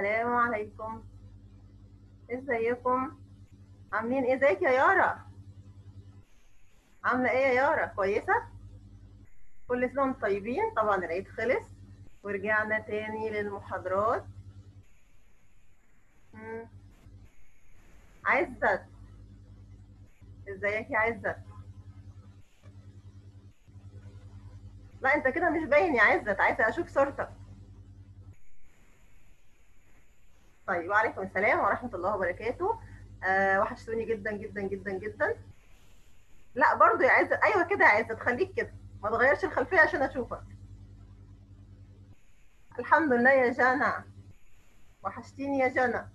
السلام عليكم. ازيكم؟ عاملين إيه؟ ازيك يا يارا؟ عاملة إيه يا يارا؟ كويسة؟ كل سنه وأنتم طيبين؟ طبعا العيد خلص. ورجعنا تاني للمحاضرات. عزت. ازيك يا عزت؟ لا انت كده مش باين يا عزت. عايزة أشوف صورتك. طيب وعليكم السلام ورحمة الله وبركاته. آه وحشتوني جدا جدا جدا جدا. لا برضو يا عزت أيوه كده يا عزت خليك كده. ما تغيرش الخلفية عشان أشوفك. الحمد لله يا جانا. وحشتيني يا جانا.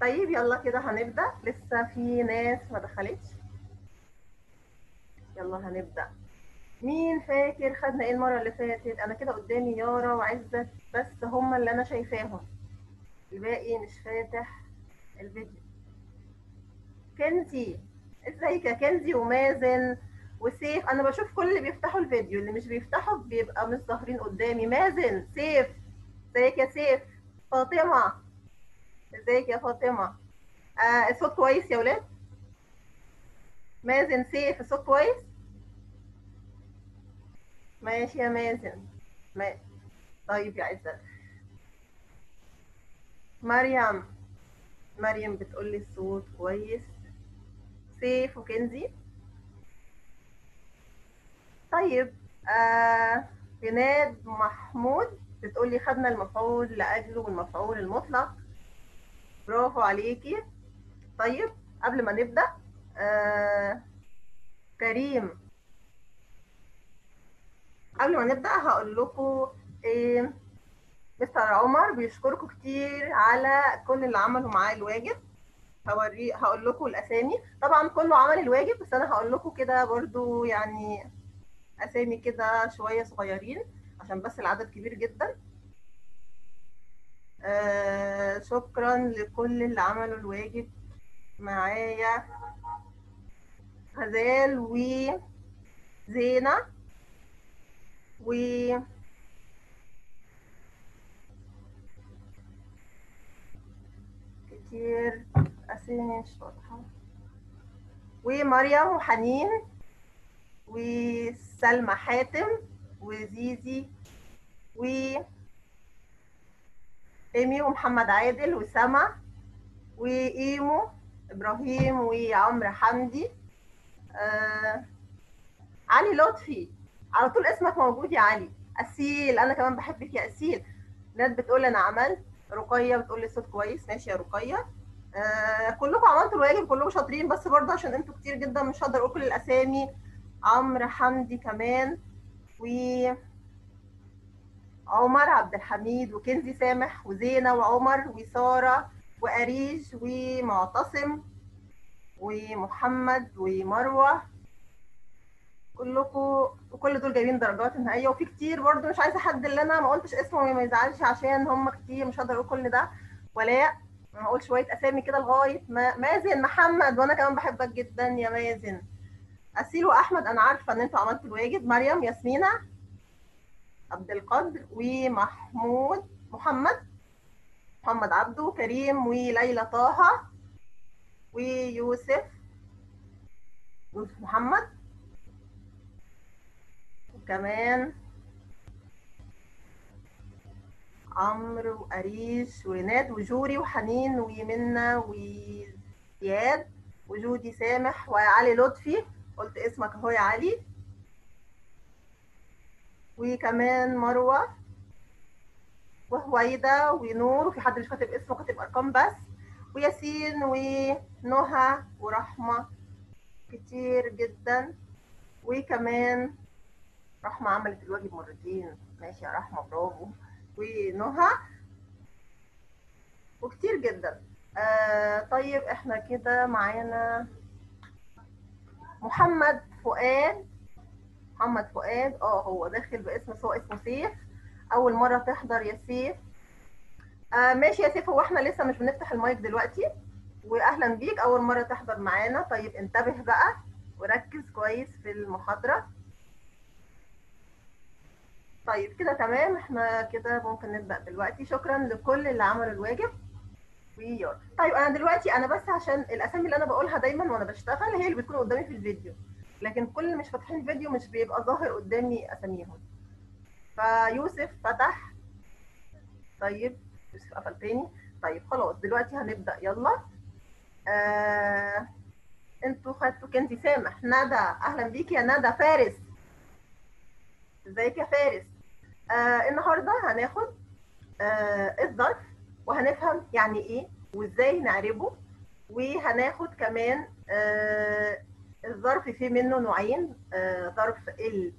طيب يلا كده هنبدأ. لسه في ناس ما دخلتش. يلا هنبدأ. مين فاكر خدنا إيه المرة اللي فاتت؟ أنا كده قدامي يارا وعزت بس هما اللي أنا شايفاهم. الباقي مش فاتح الفيديو. كنزي. إزيك يا كنزي ومازن وسيف؟ أنا بشوف كل اللي بيفتحوا الفيديو اللي مش بيفتحوا بيبقى مش ظاهرين قدامي. مازن سيف. إزيك يا سيف؟ فاطمة. إزيك يا فاطمة؟ آه الصوت كويس يا ولاد؟ مازن سيف الصوت كويس؟ ماشي يا مازن. ما... طيب يا عزت مريم. مريم بتقول لي الصوت كويس. سيف وكنزي. طيب آه بناد محمود بتقول لي خدنا المفعول لأجله والمفعول المطلق. برافو عليكي. طيب قبل ما نبدأ آه كريم. قبل ما نبدأ هقول لكم إيه مستر عمر بيشكركم كتير على كل اللي عملوا معاه الواجب. هوري هقول لكم الأسامي. طبعا كله عمل الواجب بس أنا هقول لكم كده برضو يعني أسامي كده شوية صغيرين عشان بس العدد كبير جدا. آه شكرا لكل اللي عملوا الواجب معايا. غزال وزينة و كتير أسامي مش واضحة. ومريم وحنين وسلمى حاتم وزيزي و إيمي ومحمد عادل وسما وايمو إبراهيم وعمرو حمدي. آه علي لطفي. على طول اسمك موجود يا علي. أسيل أنا كمان بحبك يا أسيل. ناس بتقول أنا عملت. رقية بتقول لي صوت كويس. ماشي يا رقية. آه كلكم عملتوا الواجب كلكم شاطرين. بس برضه عشان أنتوا كتير جدا مش هقدر أقول كل الأسامي. عمرو حمدي كمان. و عمر عبد الحميد وكنزي سامح وزينة وعمر وسارة وأريج ومعتصم ومحمد ومروة. كلكم وكل دول جايبين درجات نهائية. وفي كتير برضو مش عايزة حد اللي أنا ما قلتش اسمه ما يزعلش عشان هم كتير مش هقدر أقول كل ده. ولاء هقول شوية أسامي كده لغاية ما مازن محمد وأنا كمان بحبك جدا يا مازن. أسيل وأحمد أنا عارفة إن أنتوا عملتوا الواجب. مريم ياسمينة عبد القادر ومحمود محمد محمد عبده كريم وليلى طه ويوسف يوسف محمد. وكمان عمرو وأريش وناد وجوري وحنين ومنى وزياد وجودي سامح وعلي لطفي. قلت اسمك أهو يا علي. وكمان مروة وهويدا ونور وفي حد مش كاتب اسمه كاتب أرقام بس. وياسين ونهى ورحمة كتير جدا. وكمان رحمة عملت الواجب مرتين. ماشي يا رحمة برافو. ونهى. وكتير جدا. آه طيب إحنا كده معانا محمد فؤاد. محمد فؤاد آه هو داخل باسم سواء اسمه سيف. أول مرة تحضر يا سيف. آه ماشي يا سيف هو إحنا لسه مش بنفتح المايك دلوقتي. واهلا بيك أول مرة تحضر معانا. طيب انتبه بقى وركز كويس في المحاضرة. طيب كده تمام. إحنا كده ممكن نبدأ دلوقتي. شكرا لكل اللي عملوا الواجب. ويلا طيب أنا دلوقتي أنا بس عشان الأسامي اللي أنا بقولها دايما وأنا بشتغل هي اللي بتكون قدامي في الفيديو. لكن كل اللي مش فاتحين الفيديو مش بيبقى ظاهر قدامي أساميهم. فيوسف فتح. طيب يوسف قفل تاني. طيب خلاص. دلوقتي هنبدأ. يلا. آه... أنتوا خدتوا كنتي سامح. ندى أهلا بيكي يا ندى فارس. إزيك يا فارس؟ آه النهارده هناخد آه الظرف وهنفهم يعني إيه وإزاي نعربه وهناخد كمان آه الظرف فيه منه نوعين آه ظرف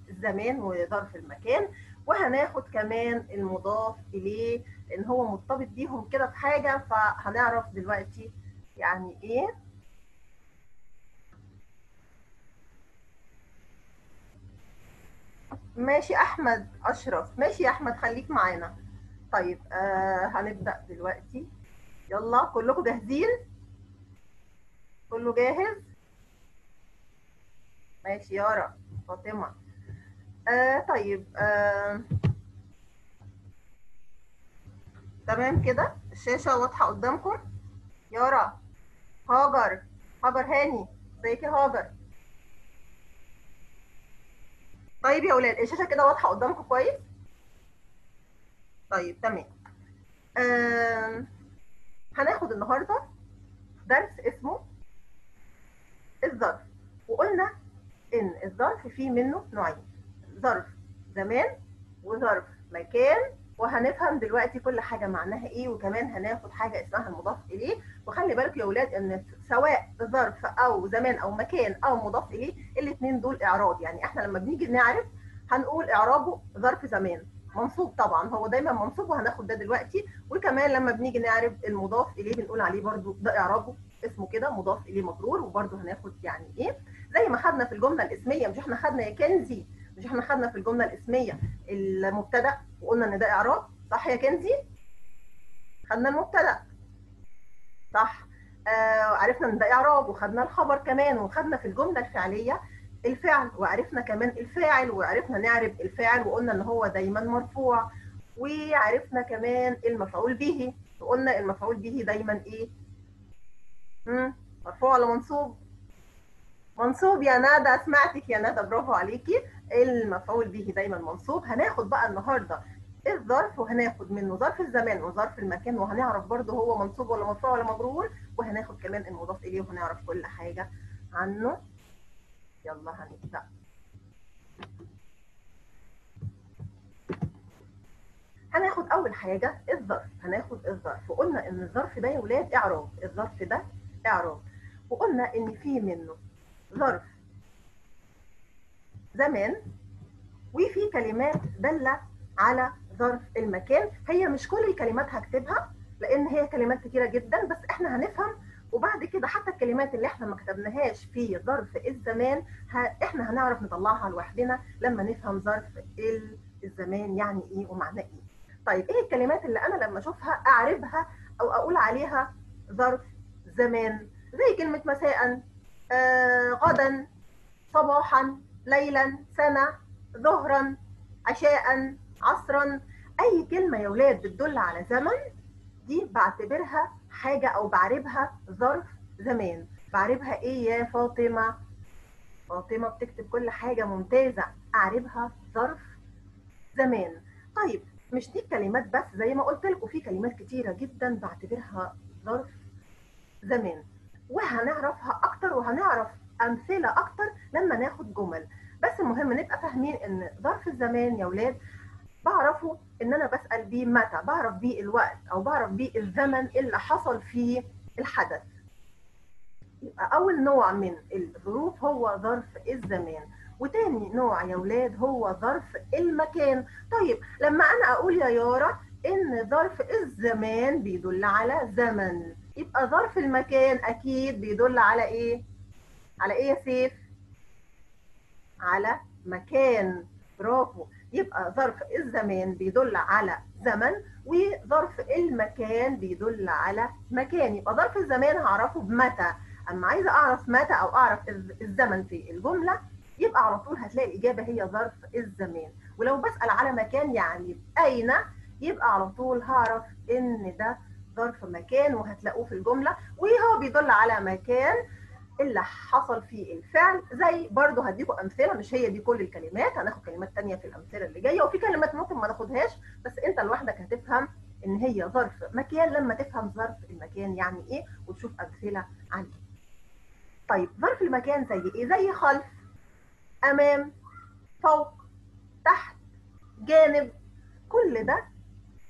الزمان وظرف المكان وهناخد كمان المضاف إليه لأن هو مرتبط بيهم كده في حاجة فهنعرف دلوقتي يعني إيه ماشي أحمد أشرف. ماشي يا أحمد خليك معانا. طيب آه هنبدأ دلوقتي. يلا كلكم جاهزين؟ كله جاهز؟ ماشي يارا فاطمة. آه طيب آه تمام كده؟ الشاشة واضحة قدامكم؟ يارا هاجر. هاجر هاني. ازيك يا هاجر؟ طيب يا ولاد الشاشه كده واضحه قدامكم كويس؟ طيب تمام. آه هناخد النهارده درس اسمه الظرف وقلنا إن الظرف فيه منه نوعين ظرف زمان وظرف مكان وهنفهم دلوقتي كل حاجة معناها إيه وكمان هناخد حاجة اسمها المضاف إليه. وخلي بالك يا أولاد إن سواء ظرف أو زمان أو مكان أو مضاف إليه الاثنين دول إعراب. يعني إحنا لما بنيجي نعرف هنقول إعرابه ظرف زمان. منصوب طبعا هو دايما منصوب وهناخد ده دلوقتي. وكمان لما بنيجي نعرف المضاف إليه بنقول عليه برده ده إعرابه اسمه كده مضاف إليه مجرور وبرده هناخد يعني إيه زي ما خدنا في الجملة الإسمية. مش إحنا خدنا يا كنزي مش إحنا خدنا في الجملة الإسمية المبتدأ وقلنا إن ده إعراب صح يا كنزي؟ خدنا المبتدأ. صح. آه عرفنا إن ده إعراب وخدنا الخبر كمان وخدنا في الجملة الفعلية الفعل وعرفنا كمان الفاعل وعرفنا نعرف الفاعل وقلنا إن هو دايما مرفوع وعرفنا كمان المفعول به وقلنا المفعول به دايما إيه. مرفوع ولا منصوب؟ منصوب يا ندى سمعتك يا ندى برافو عليكي. المفعول به دايما منصوب. هناخد بقى النهارده الظرف وهناخد منه ظرف الزمان وظرف المكان وهنعرف برضه هو منصوب ولا مرفوع ولا مجرور وهناخد كمان المضاف إليه وهنعرف كل حاجة عنه. يلا هنبدأ. هناخد أول حاجة الظرف. هناخد الظرف. وقلنا إن الظرف ده يا ولاد إعراب. الظرف ده إعراب. وقلنا إن في منه ظرف زمان وفي كلمات دالة على ظرف المكان. هي مش كل الكلمات هكتبها لأن هي كلمات كتيرة جدا بس إحنا هنفهم. وبعد كده حتى الكلمات اللي إحنا ما كتبناهاش في ظرف الزمان إحنا هنعرف نطلعها لوحدنا لما نفهم ظرف الزمان يعني إيه ومعناه إيه. طيب إيه الكلمات اللي أنا لما أشوفها أعربها أو أقول عليها ظرف زمان؟ زي كلمة مساء آه غدا صباحا ليلا سنة ظهرا عشاء عصرا أي كلمة يا ولاد بتدل على زمن دي بعتبرها حاجة أو بعربها ظرف زمان. بعربها إيه يا فاطمة؟ فاطمة بتكتب كل حاجة ممتازة أعربها ظرف زمان. طيب مش دي الكلمات بس زي ما قلت لكم في كلمات كتيرة جدا بعتبرها ظرف زمان. وهنعرفها أكتر وهنعرف أمثلة أكتر لما ناخد جمل. بس المهم نبقى فاهمين إن ظرف الزمان يا ولاد بعرفه إن أنا بسأل بيه متى بعرف بيه الوقت أو بعرف بيه الزمن اللي حصل فيه الحدث. يبقى أول نوع من الظروف هو ظرف الزمان وتاني نوع يا ولاد هو ظرف المكان. طيب لما أنا أقول يا يارا إن ظرف الزمان بيدل على زمن يبقى ظرف المكان أكيد بيدل على إيه؟ على إيه يا سيف؟ على مكان برافو. يبقى ظرف الزمان بيدل على زمن وظرف المكان بيدل على مكان. يبقى ظرف الزمان هعرفه بمتى. أما عايزة أعرف متى أو أعرف الزمن في الجملة يبقى على طول هتلاقي الإجابة هي ظرف الزمان. ولو بسأل على مكان يعني أين يبقى على طول هعرف إن ده ظرف مكان وهتلاقوه في الجملة. وهو بيدل على مكان اللي حصل فيه الفعل زي برضه هديكم أمثلة مش هي دي كل الكلمات هناخد كلمات تانية في الأمثلة اللي جاية وفي كلمات ممكن ما ناخدهاش بس أنت لوحدك هتفهم إن هي ظرف مكان لما تفهم ظرف المكان يعني إيه وتشوف أمثلة عليه. طيب ظرف المكان زي إيه؟ زي خلف أمام فوق تحت جانب كل ده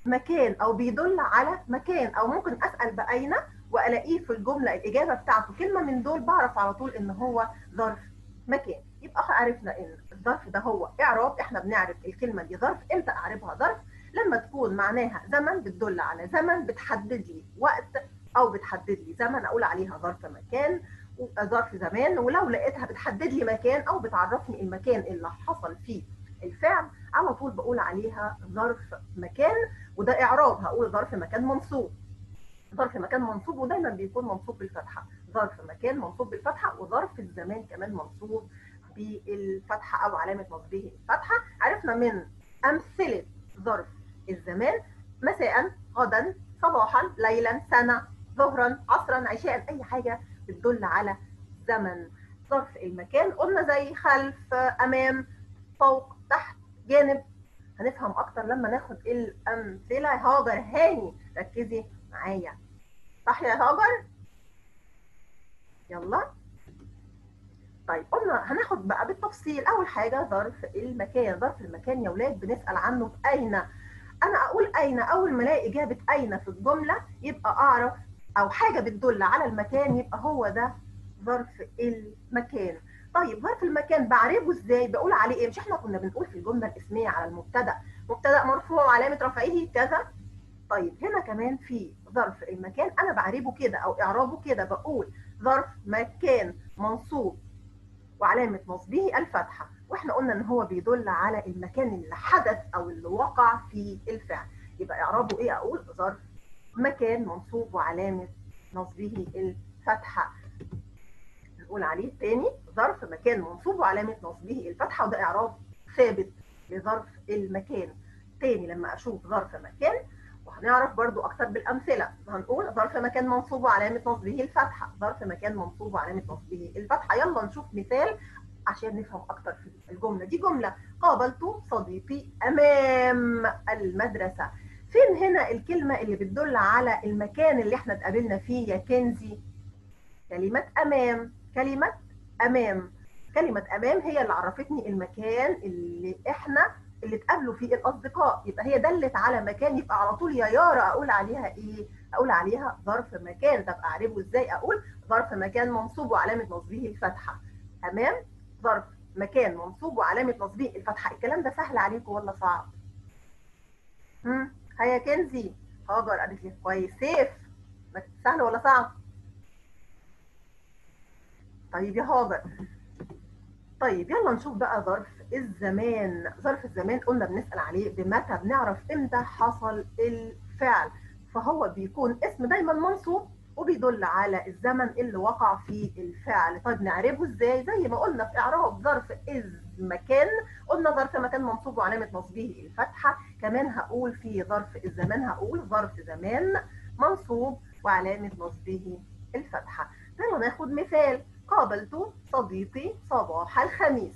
مكان أو بيدل على مكان أو ممكن أسأل بأين وألاقيه في الجملة الإجابة بتاعته كلمة من دول بعرف على طول إن هو ظرف مكان. يبقى عرفنا إن الظرف ده هو إعراب إحنا بنعرف الكلمة دي ظرف إمتى أعربها ظرف؟ لما تكون معناها زمن بتدل على زمن بتحدد لي وقت أو بتحدد لي زمن أقول عليها ظرف مكان ظرف زمان ولو لقيتها بتحدد لي مكان أو بتعرفني المكان اللي حصل فيه الفعل على طول بقول عليها ظرف مكان وده إعراب هقول ظرف مكان منصوب. ظرف مكان منصوب ودايما بيكون منصوب بالفتحة. ظرف مكان منصوب بالفتحة وظرف الزمان كمان منصوب بالفتحة أو علامة نصبه الفتحة. عرفنا من أمثلة ظرف الزمان. مساء غدا صباحا ليلا سنة ظهرا عصرا عشاء أي حاجة بتدل على زمن. ظرف المكان قلنا زي خلف أمام فوق تحت جانب. هنفهم أكتر لما ناخد الأمثلة. هاجر هاني ركزي. معايا. صح يا هاجر؟ يلا. طيب قلنا هناخد بقى بالتفصيل. أول حاجة ظرف المكان ظرف المكان يا ولاد بنسأل عنه اين أنا أقول أين. أول ما ألاقي إجابة أين في الجملة يبقى أعرف أو حاجة بتدل على المكان يبقى هو ده ظرف المكان. طيب ظرف المكان بعرفه إزاي؟ بقول عليه إيه؟ مش إحنا كنا بنقول في الجملة الإسمية على المبتدأ. مبتدأ مرفوع وعلامة رفعه كذا. طيب هنا كمان في ظرف المكان أنا بعربه كده أو إعرابه كده بقول ظرف مكان منصوب وعلامة نصبه الفتحة. وإحنا قلنا إن هو بيدل على المكان اللي حدث أو اللي وقع فيه الفعل. يبقى إعرابه إيه؟ أقول ظرف مكان منصوب وعلامة نصبه الفتحة. نقول عليه تاني ظرف مكان منصوب وعلامة نصبه الفتحة وده إعراب ثابت لظرف المكان. تاني لما أشوف ظرف مكان وهنعرف برضو أكتر بالأمثلة. هنقول ظرف مكان منصوب وعلامه نصبه الفتحه ظرف مكان منصوب وعلامه نصبه الفتحه يلا نشوف مثال عشان نفهم أكتر في الجملة. دي جملة. قابلت صديقي أمام المدرسة. فين هنا الكلمة اللي بتدل على المكان اللي إحنا اتقابلنا فيه يا كنزي؟ كلمة أمام. كلمة أمام. كلمة أمام هي اللي عرفتني المكان اللي إحنا اللي اتقابلوا فيه الأصدقاء. يبقى هي دلت على مكان يبقى على طول يا يارا أقول عليها إيه؟ أقول عليها ظرف مكان. طب أعرفه إزاي؟ أقول ظرف مكان منصوب وعلامة نصبه الفتحه امام ظرف مكان منصوب وعلامة نصبه الفتحه الكلام ده سهل عليكم ولا صعب؟ امم هيا كنزي. هاجر. قالت لي كويس. سيف. سهل ولا صعب؟ طيب يا هاجر. طيب يلا نشوف بقى ظرف الزمان. ظرف الزمان قلنا بنسأل عليه بمتى بنعرف إمتى حصل الفعل. فهو بيكون اسم دايما منصوب وبيدل على الزمن اللي وقع فيه الفعل. طيب نعرفه إزاي؟ زي ما قلنا في إعراب ظرف مكان قلنا ظرف مكان منصوب وعلامة نصبه الفتحة. كمان هقول في ظرف الزمان هقول ظرف زمان منصوب وعلامة نصبه الفتحة. يلا ناخد مثال. قابلت صديقي صباح الخميس.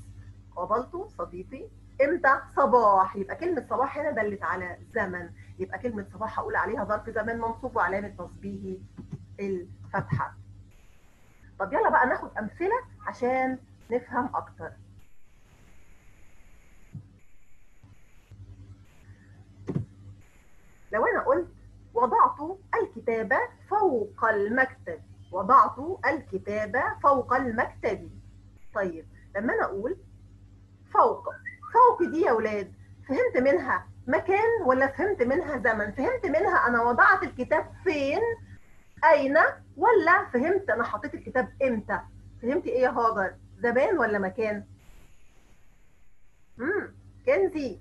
قابلت صديقي إمتى؟ صباح. يبقى كلمة صباح هنا دلت على زمن. يبقى كلمة صباح هقول عليها ظرف زمان منصوب وعلامة نصبه الفتحة. طب يلا بقى ناخد أمثلة عشان نفهم أكتر. لو أنا قلت وضعت الكتاب فوق المكتب وضعت الكتاب فوق المكتب. طيب لما أنا أقول فوق فوق دي يا ولاد فهمت منها مكان ولا فهمت منها زمن؟ فهمت منها أنا وضعت الكتاب فين؟ أين؟ ولا فهمت أنا حطيت الكتاب إمتى؟ فهمتي إيه يا هاجر؟ زمان ولا مكان؟ امم كنزي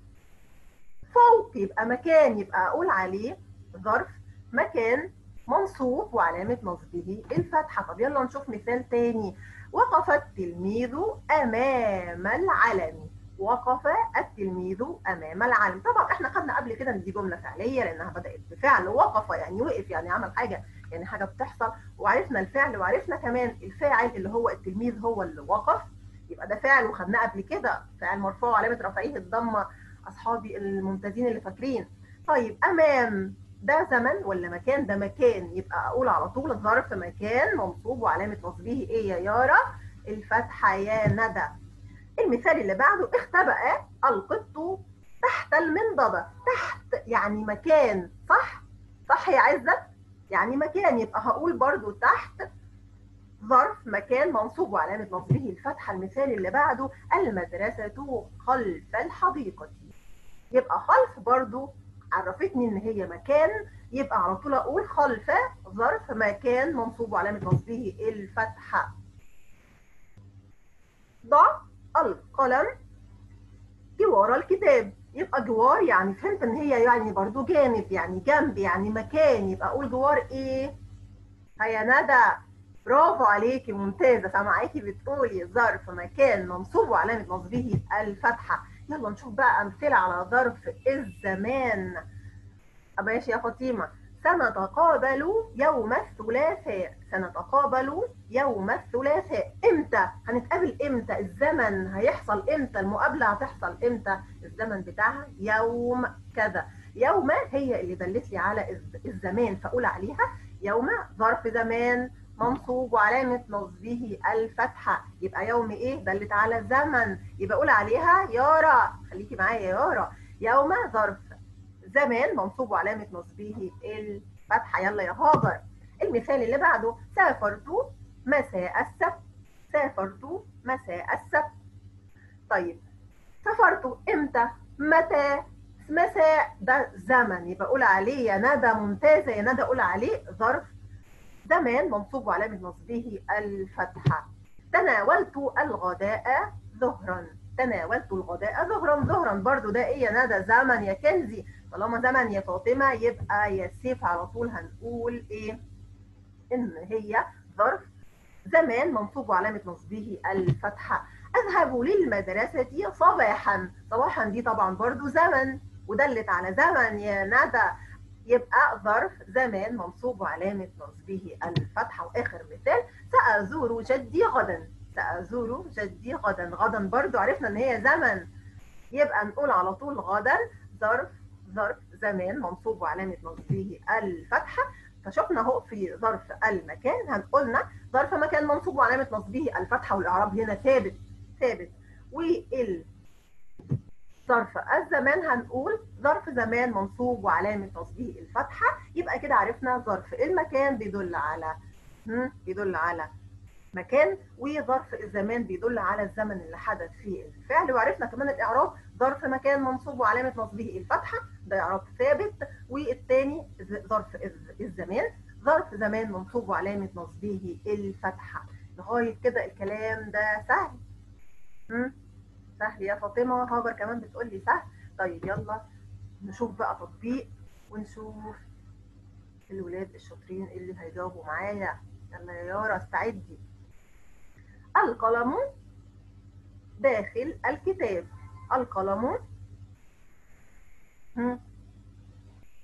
فوق يبقى مكان يبقى أقول عليه ظرف مكان منصوب وعلامة نصبه. الفتحة. طب يلا نشوف مثال تاني. وقف التلميذ أمام العلم. وقف التلميذ أمام العالم طبعا إحنا خدنا قبل كده إن دي جملة فعلية لأنها بدأت بفعل وقف يعني وقف يعني عمل حاجة يعني حاجة بتحصل. وعرفنا الفعل وعرفنا كمان الفاعل اللي هو التلميذ هو اللي وقف. يبقى ده فعل وخدناه قبل كده. فعل مرفوع علامة رفعه الضمة. أصحابي الممتازين اللي فاكرين. طيب أمام ده زمن ولا مكان؟ ده مكان. يبقى أقول على طول الظرف مكان منصوب وعلامة نصبه إيه يا يارا؟ الفتحة يا ندى. المثال اللي بعده اختبأ القط تحت المنضدة. تحت يعني مكان صح؟ صح يا عزة؟ يعني مكان. يبقى هقول برضو تحت ظرف مكان منصوب وعلامة نصبه الفتحة. المثال اللي بعده المدرسة خلف الحديقة. يبقى خلف برضو عرفتني إن هي مكان يبقى على طول أقول خلف ظرف مكان منصوب وعلامة نصبه الفتحة. ضع القلم. جوار الكتاب. يبقى جوار يعني فهمت إن هي يعني برضو جانب يعني جنب يعني مكان. يبقى أقول جوار إيه؟ هيا ندى. برافو عليكي ممتازة. سامعاكي بتقولي ظرف مكان منصوب وعلامه نصبه الفتحة. يلا نشوف بقى أمثلة على ظرف الزمان. ماشي يا فاطمة سنتقابل يوم الثلاثاء. سنتقابل يوم الثلاثاء. إمتى؟ هنتقابل إمتى؟ الزمن هيحصل إمتى؟ المقابلة هتحصل إمتى؟ الزمن بتاعها يوم كذا. يوم هي اللي دلت لي على الزمان فأقول عليها يوم ظرف زمان. منصوب وعلامة نصبه الفتحة. يبقى يوم إيه؟ دلت على زمن يبقى أقول عليها يارا خليكي معايا يا يارا يوم ظرف. زمان منصوب وعلامة نصبه الفتحة. يلا يا هاجر. المثال اللي بعده. سافرت مساء السبت. سافرت مساء السبت. طيب. سافرت إمتى؟ متى؟ مساء. ده زمن. يبقى أقول عليه. يا ندى ممتازة. يا ندى أقول عليه ظرف. زمان منصوب وعلامه نصبه الفتحة. تناولت الغداء ظهرا. تناولت الغداء ظهرا. ظهرا برضو ده إيه يا ندى زمن يا كنزي. طالما زمن يا فاطمة يبقى يا سيف على طول هنقول إيه؟ إن هي ظرف زمان منصوب وعلامه نصبه الفتحة. أذهب للمدرسة صباحا. صباحا دي طبعا برضو زمن ودلت على زمن يا ندى. يبقى ظرف زمان منصوب وعلامه نصبه الفتحة وآخر مثال. سأزور جدي غدا. سأزور جدي غدا. غدا برضو عرفنا إن هي زمن. يبقى نقول على طول غدا. ظرف ظرف زمان منصوب وعلامه نصبه الفتحة. فشفنا أهو في ظرف المكان. هنقولنا ظرف مكان منصوب وعلامه نصبه الفتحة والإعراب هنا ثابت ثابت. وال ظرف الزمان هنقول ظرف زمان منصوب وعلامة نصبه الفتحة. يبقى كده عرفنا ظرف المكان بيدل على بيدل على مكان وظرف الزمان بيدل على الزمن اللي حدث فيه الفعل. وعرفنا كمان الإعراب ظرف مكان منصوب وعلامة نصبه الفتحة ده إعراب ثابت. والثاني ظرف الزمان ظرف زمان منصوب وعلامة نصبه الفتحة. لغاية كده الكلام ده سهل. سهل. يا فاطمة هاجر كمان بتقول لي سهل. طيب يلا نشوف بقى تطبيق ونشوف الولاد الشاطرين اللي هيجاوبوا معايا. يلا يا يارا استعدي. القلم داخل الكتاب. القلم.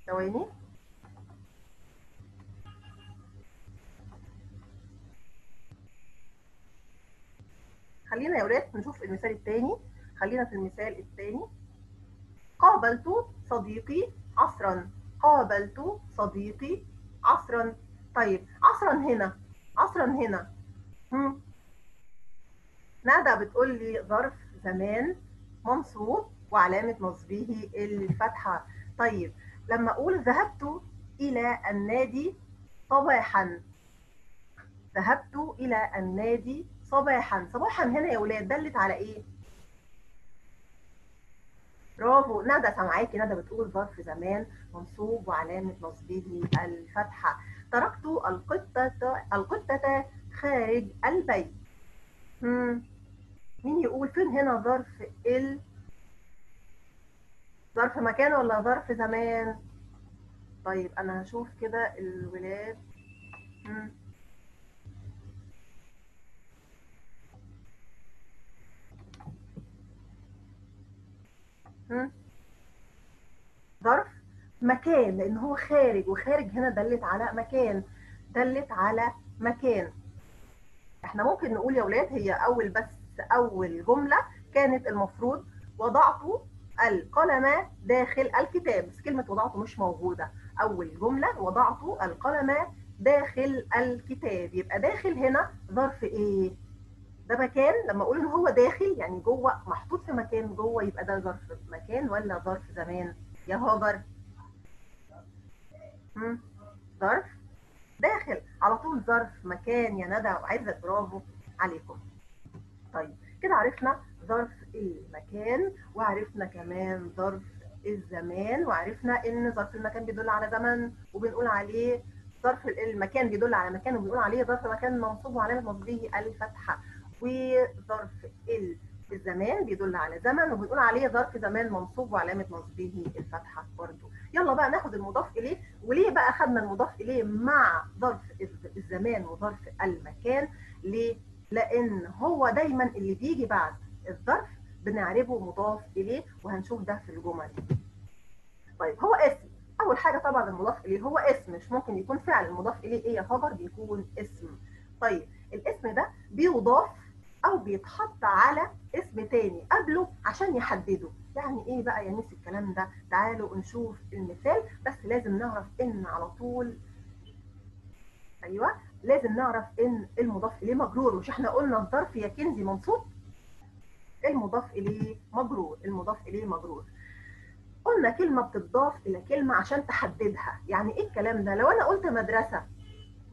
ثواني. خلينا يا ولاد نشوف المثال الثاني خلينا في المثال الثاني قابلت صديقي عصرا. قابلت صديقي عصرا. طيب عصرا هنا. عصرا هنا. هم. ندى بتقول لي ظرف زمان منصوب وعلامة نصبه الفتحة. طيب لما أقول ذهبت إلى النادي صباحا ذهبت إلى النادي صباحا. صباحا هنا يا ولاد دلت على إيه؟ برافو. ندى سامعاكي. ندى بتقول ظرف زمان منصوب وعلامة نصبه الفتحة. تركت القطة القطة خارج البيت. مين يقول فين هنا ظرف ال؟ ظرف مكان ولا ظرف زمان؟ طيب أنا هشوف كده الولاد. مم. ظرف مكان لأن هو خارج وخارج هنا دلت على مكان دلت على مكان. إحنا ممكن نقول يا أولاد هي أول بس أول جملة كانت المفروض وضعت القلم داخل الكتاب. بس كلمة وضعته مش موجودة. أول جملة وضعت القلم داخل الكتاب. يبقى داخل هنا ظرف إيه؟ ده مكان لما أقول إن هو داخل يعني جوه محطوط في مكان جوه يبقى ده ظرف مكان ولا ظرف زمان؟ يا هاجر ظرف داخل. على طول ظرف مكان يا ندى وعزت برافو عليكم. طيب كده عرفنا ظرف المكان وعرفنا كمان ظرف الزمان وعرفنا إن ظرف المكان بيدل على زمن وبنقول عليه ظرف المكان بيدل على مكان وبنقول عليه ظرف مكان منصوب وعلامه نصبه الفتحة. وظرف الزمان بيدل على زمن وبنقول عليه ظرف زمان منصوب وعلامة نصبه الفتحة برضه يلا بقى ناخد المضاف إليه. وليه بقى خدنا المضاف إليه مع ظرف الزمان وظرف المكان؟ ليه؟ لأن هو دايما اللي بيجي بعد الظرف بنعربه مضاف إليه وهنشوف ده في الجمل. طيب هو اسم. أول حاجة طبعا المضاف إليه هو اسم مش ممكن يكون فعل المضاف إليه إيه يا هاجر بيكون اسم. طيب الاسم ده بيضاف أو بيتحط على اسم تاني قبله عشان يحدده. يعني إيه بقى يا ميس الكلام ده؟ تعالوا نشوف المثال بس لازم نعرف إن على طول أيوه لازم نعرف إن المضاف إليه مجرور. مش إحنا قلنا الظرف يا كنزي منصوب؟ المضاف إليه مجرور المضاف إليه مجرور. قلنا كلمة بتضاف إلى كلمة عشان تحددها. يعني إيه الكلام ده؟ لو أنا قلت مدرسة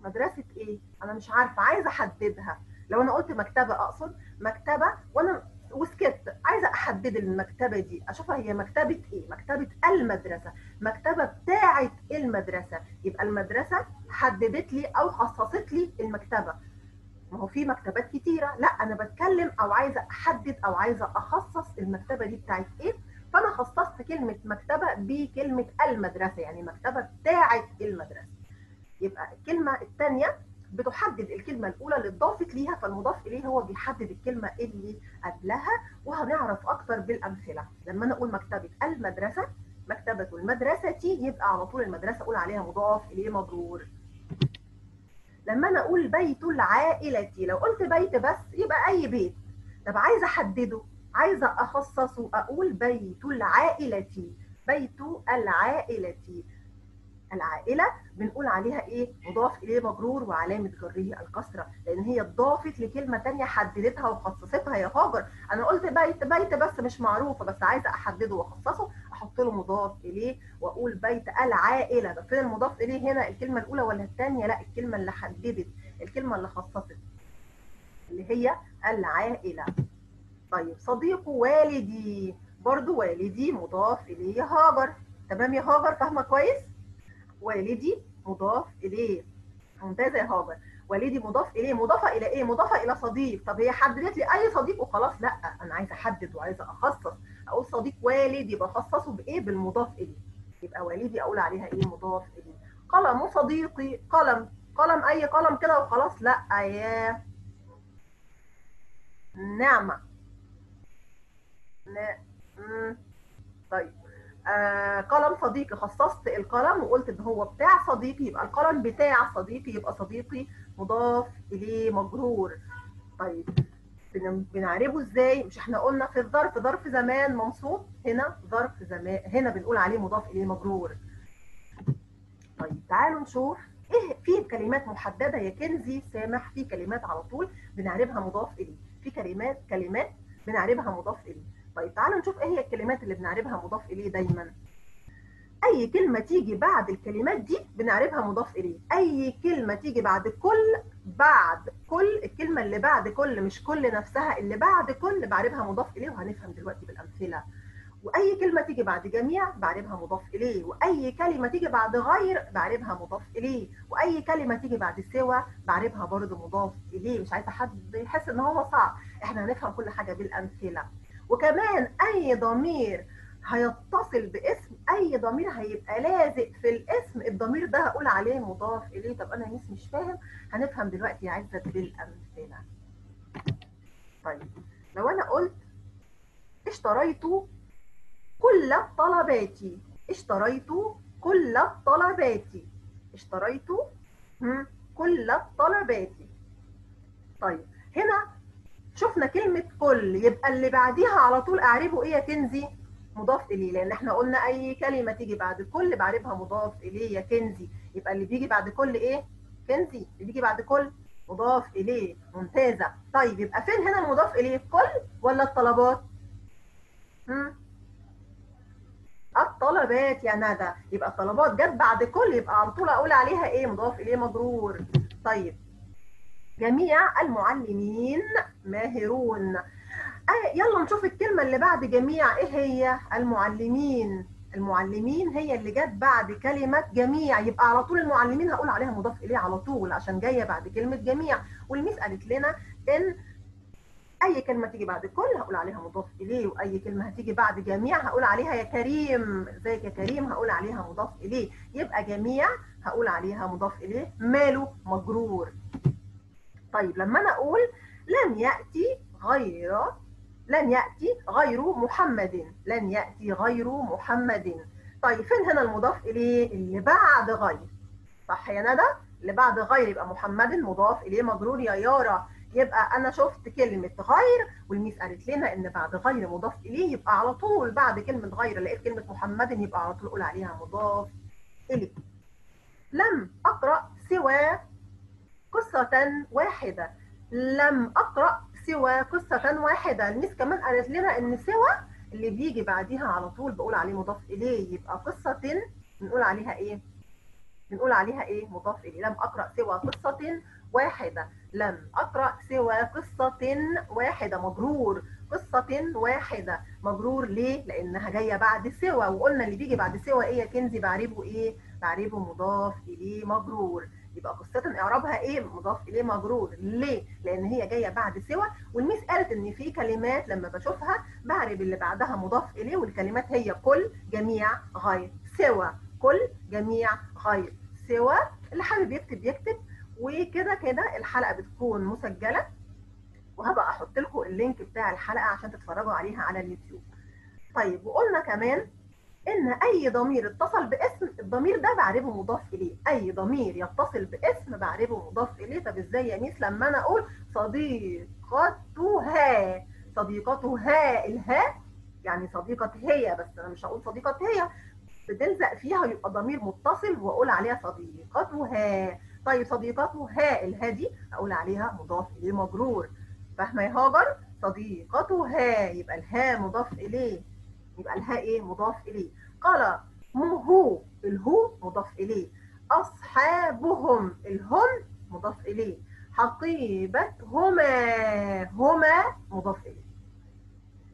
مدرسة إيه؟ أنا مش عارفة عايزة أحددها. لو أنا قلت مكتبة أقصد مكتبة وأنا وسكت. عايزة أحدد المكتبة دي أشوفها هي مكتبة إيه؟ مكتبة المدرسة. مكتبة بتاعة المدرسة. يبقى المدرسة حددت لي أو خصصت لي المكتبة. ما هو في مكتبات كتيرة. لا أنا بتكلم أو عايزة أحدد أو عايزة أخصص المكتبة دي بتاعت إيه. فأنا خصصت كلمة مكتبة بكلمة المدرسة يعني مكتبة بتاعة المدرسة. يبقى الكلمة الثانية بتحدد الكلمة الأولى اللي اتضافت ليها فالمضاف إليه هو بيحدد الكلمة اللي قبلها وهنعرف أكتر بالأمثلة. لما أنا أقول مكتبة المدرسة مكتبة المدرسة يبقى على طول المدرسة أقول عليها مضاف إليه مجرور لما أنا أقول بيت العائلة لو قلت بيت بس يبقى أي بيت. طب عايزة أحدده عايزة أخصصه أقول بيت العائلة بيت العائلة. العائلة بنقول عليها إيه؟ مضاف إليه مجرور وعلامة جره الكسره لأن هي اتضافت لكلمة ثانية حددتها وخصصتها. يا هاجر أنا قلت بيت بيت بس مش معروفة بس عايزة أحدده وأخصصه أحط له مضاف إليه وأقول بيت العائلة. ده فين المضاف إليه هنا؟ الكلمة الأولى ولا الثانية لا الكلمة اللي حددت الكلمة اللي خصصت اللي هي العائلة. طيب صديق والدي برضو والدي مضاف إليه هاجر. تمام يا هاجر؟ فاهمة كويس؟ والدي مضاف إليه. ممتازه يا هاجر والدي مضاف إليه. مضافة إلى إيه؟ مضافة إلى صديق. طب هي حددت لي أي صديق وخلاص؟ لأ. أنا عايزة أحدد وعايزة أخصص. أقول صديق والد يبقى اخصصه بإيه؟ بالمضاف إليه. يبقى والدي أقول عليها إيه؟ مضاف إليه. قلم صديقي. قلم. قلم أي قلم كده وخلاص؟ لأ. يا نعمة. لا طيب. قلم صديقي. خصصت القلم وقلت إن هو بتاع صديقي يبقى القلم بتاع صديقي يبقى صديقي مضاف إليه مجرور. طيب بنعربه إزاي؟ مش إحنا قلنا في الظرف ظرف زمان منصوب هنا ظرف زمان هنا بنقول عليه مضاف إليه مجرور. طيب تعالوا نشوف. إيه في كلمات محددة يا كنزي سامح؟ في كلمات على طول بنعربها مضاف إليه. في كلمات كلمات بنعربها مضاف إليه. طيب تعالوا نشوف إيه هي الكلمات اللي بنعربها مضاف إليه دايما. أي كلمة تيجي بعد الكلمات دي بنعربها مضاف إليه. أي كلمة تيجي بعد كل بعد كل الكلمة اللي بعد كل مش كل نفسها اللي بعد كل بعربها مضاف إليه وهنفهم دلوقتي بالأمثلة. وأي كلمة تيجي بعد جميع بعربها مضاف إليه. وأي كلمة تيجي بعد غير بعربها مضاف إليه. وأي كلمة تيجي بعد سوى بعربها برضه مضاف إليه. مش عايزة حد يحس إن هو صعب. إحنا هنفهم كل حاجة بالأمثلة. وكمان أي ضمير هيتصل باسم أي ضمير هيبقى لازق في الاسم الضمير ده هقول عليه مضاف إليه. طب أنا ميس مش فاهم هنفهم دلوقتي يا عزت بالأمثلة. طيب لو أنا قلت اشتريت كل طلباتي اشتريت كل الطلبات اشتريت كل الطلبات طيب هنا شفنا كلمة كل يبقى اللي بعديها على طول أعربه إيه يا كنزي؟ مضاف إليه لأن إحنا قلنا أي كلمة تيجي بعد كل بعربها مضاف إليه يا كنزي يبقى اللي بيجي بعد كل إيه؟ كنزي اللي بيجي بعد كل مضاف إليه ممتازة طيب يبقى فين هنا المضاف إليه كل ولا الطلبات؟ هم؟ الطلبات يا ندى يبقى الطلبات جت بعد كل يبقى على طول أقول عليها إيه مضاف إليه مجرور طيب جميع المعلمين ماهرون. آه يلا نشوف الكلمة اللي بعد جميع. إيه هي؟ المعلمين. المعلمين هي اللي جت بعد كلمة جميع. يبقى على طول المعلمين هقول عليها مضاف إليه على طول عشان جاية بعد كلمة جميع. والميس قالت لنا إن أي كلمة تيجي بعد كل هقول عليها مضاف إليه وأي كلمة هتيجي بعد جميع هقول عليها يا كريم. إزيك يا كريم؟ هقول عليها مضاف إليه. يبقى جميع هقول عليها مضاف إليه. ماله؟ مجرور. طيب لما أنا أقول لن يأتي غير لن يأتي غير محمد. لن يأتي غير محمد. طيب فين هنا المضاف إليه؟ اللي بعد غير. صح يا ندى؟ اللي بعد غير يبقى محمد مضاف إليه مجرور. يا يارا يبقى أنا شفت كلمة غير والميس قالت لنا إن بعد غير مضاف إليه يبقى على طول بعد كلمة غير لقيت كلمة محمد يبقى على طول أقول عليها مضاف إليه. لم أقرأ سوى قصة واحدة. لم أقرأ سوى قصة واحدة. الميس كمان قالت لنا إن سوى اللي بيجي بعديها على طول بقول عليه مضاف إليه. يبقى قصة بنقول عليها إيه؟ بنقول عليها إيه؟ مضاف إليه. لم أقرأ سوى قصة واحدة. لم أقرأ سوى قصة واحدة. مجرور قصة واحدة. مجرور ليه؟ لأنها جاية بعد سوى. وقلنا اللي بيجي بعد سوى إيه يا كنزي؟ بعربه إيه؟ بعربه مضاف إليه مجرور. يبقى قصة إعرابها إيه؟ مضاف إليه مجرور. ليه؟ لأن هي جاية بعد سوى وال miss قالت إن في كلمات لما بشوفها بعرب اللي بعدها مضاف إليه والكلمات هي كل جميع غير سوى. كل جميع غير سوى. اللي حابب يكتب يكتب. وكده كده الحلقة بتكون مسجلة. وهبقى أحط لكم ال link بتاع الحلقة عشان تتفرجوا عليها على اليوتيوب. طيب وقلنا كمان إن أي ضمير اتصل باسم الضمير ده بعربه مضاف إليه. أي ضمير يتصل باسم بعربه مضاف إليه. طب إزاي يا ميس لما أنا أقول صديقتها صديقتها الها يعني صديقة هي بس أنا مش هقول صديقة هي. بتلزق فيها يبقى ضمير متصل وأقول عليها صديقتها طيب صديقته ها الها دي أقول عليها مضاف إليه. مجرور فاهمة يا هاجر؟ صديقته ها يبقى الها مضاف إليه. يبقى الها إيه؟ مضاف إليه. قال هو الهو مضاف إليه. أصحابهم الهم مضاف إليه. حقيبتهما هما مضاف إليه.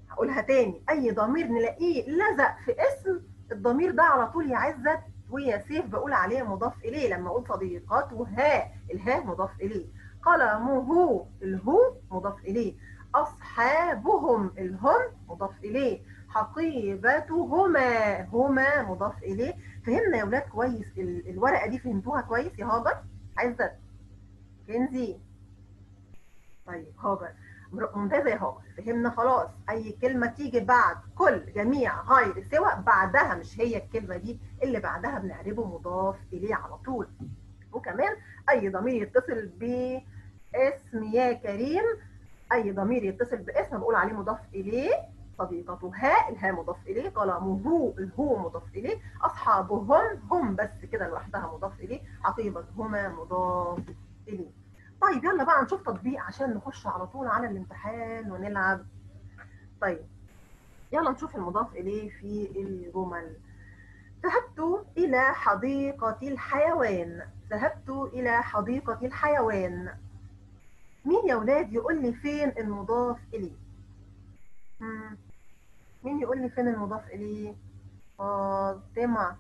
هقولها تاني. أي ضمير نلاقيه لزق في اسم الضمير ده على طول يا عزت ويا سيف بقول عليه مضاف إليه. لما أقول صديقاته ها الها مضاف إليه. قلمه الهو مضاف إليه. أصحابهم الهم مضاف إليه. حقيبتهما. هما مضاف إليه. فهمنا يا ولاد كويس. الورقة دي فهمتوها كويس يا هاجر عزت كنزي طيب هاجر ممتازة يا هاجر فهمنا خلاص. أي كلمة تيجي بعد كل جميع غير سوى بعدها مش هي الكلمة دي. اللي بعدها بنعربه مضاف إليه على طول. وكمان أي ضمير يتصل باسم يا كريم. أي ضمير يتصل باسم بقول عليه مضاف إليه. صديقته ها الها مضاف إليه قلمه الهو مضاف إليه. أصحابهم هم بس كده لوحدها مضاف إليه. عقيبتهما مضاف إليه. طيب يلا بقى نشوف تطبيق عشان نخش على طول على الامتحان ونلعب. طيب يلا نشوف المضاف إليه في الجمل. ذهبت إلى حديقة الحيوان. ذهبت إلى حديقة الحيوان. مين يا ولاد؟ يقول لي فين المضاف إليه. مين يقول لي فين المضاف إليه؟ فاطمة.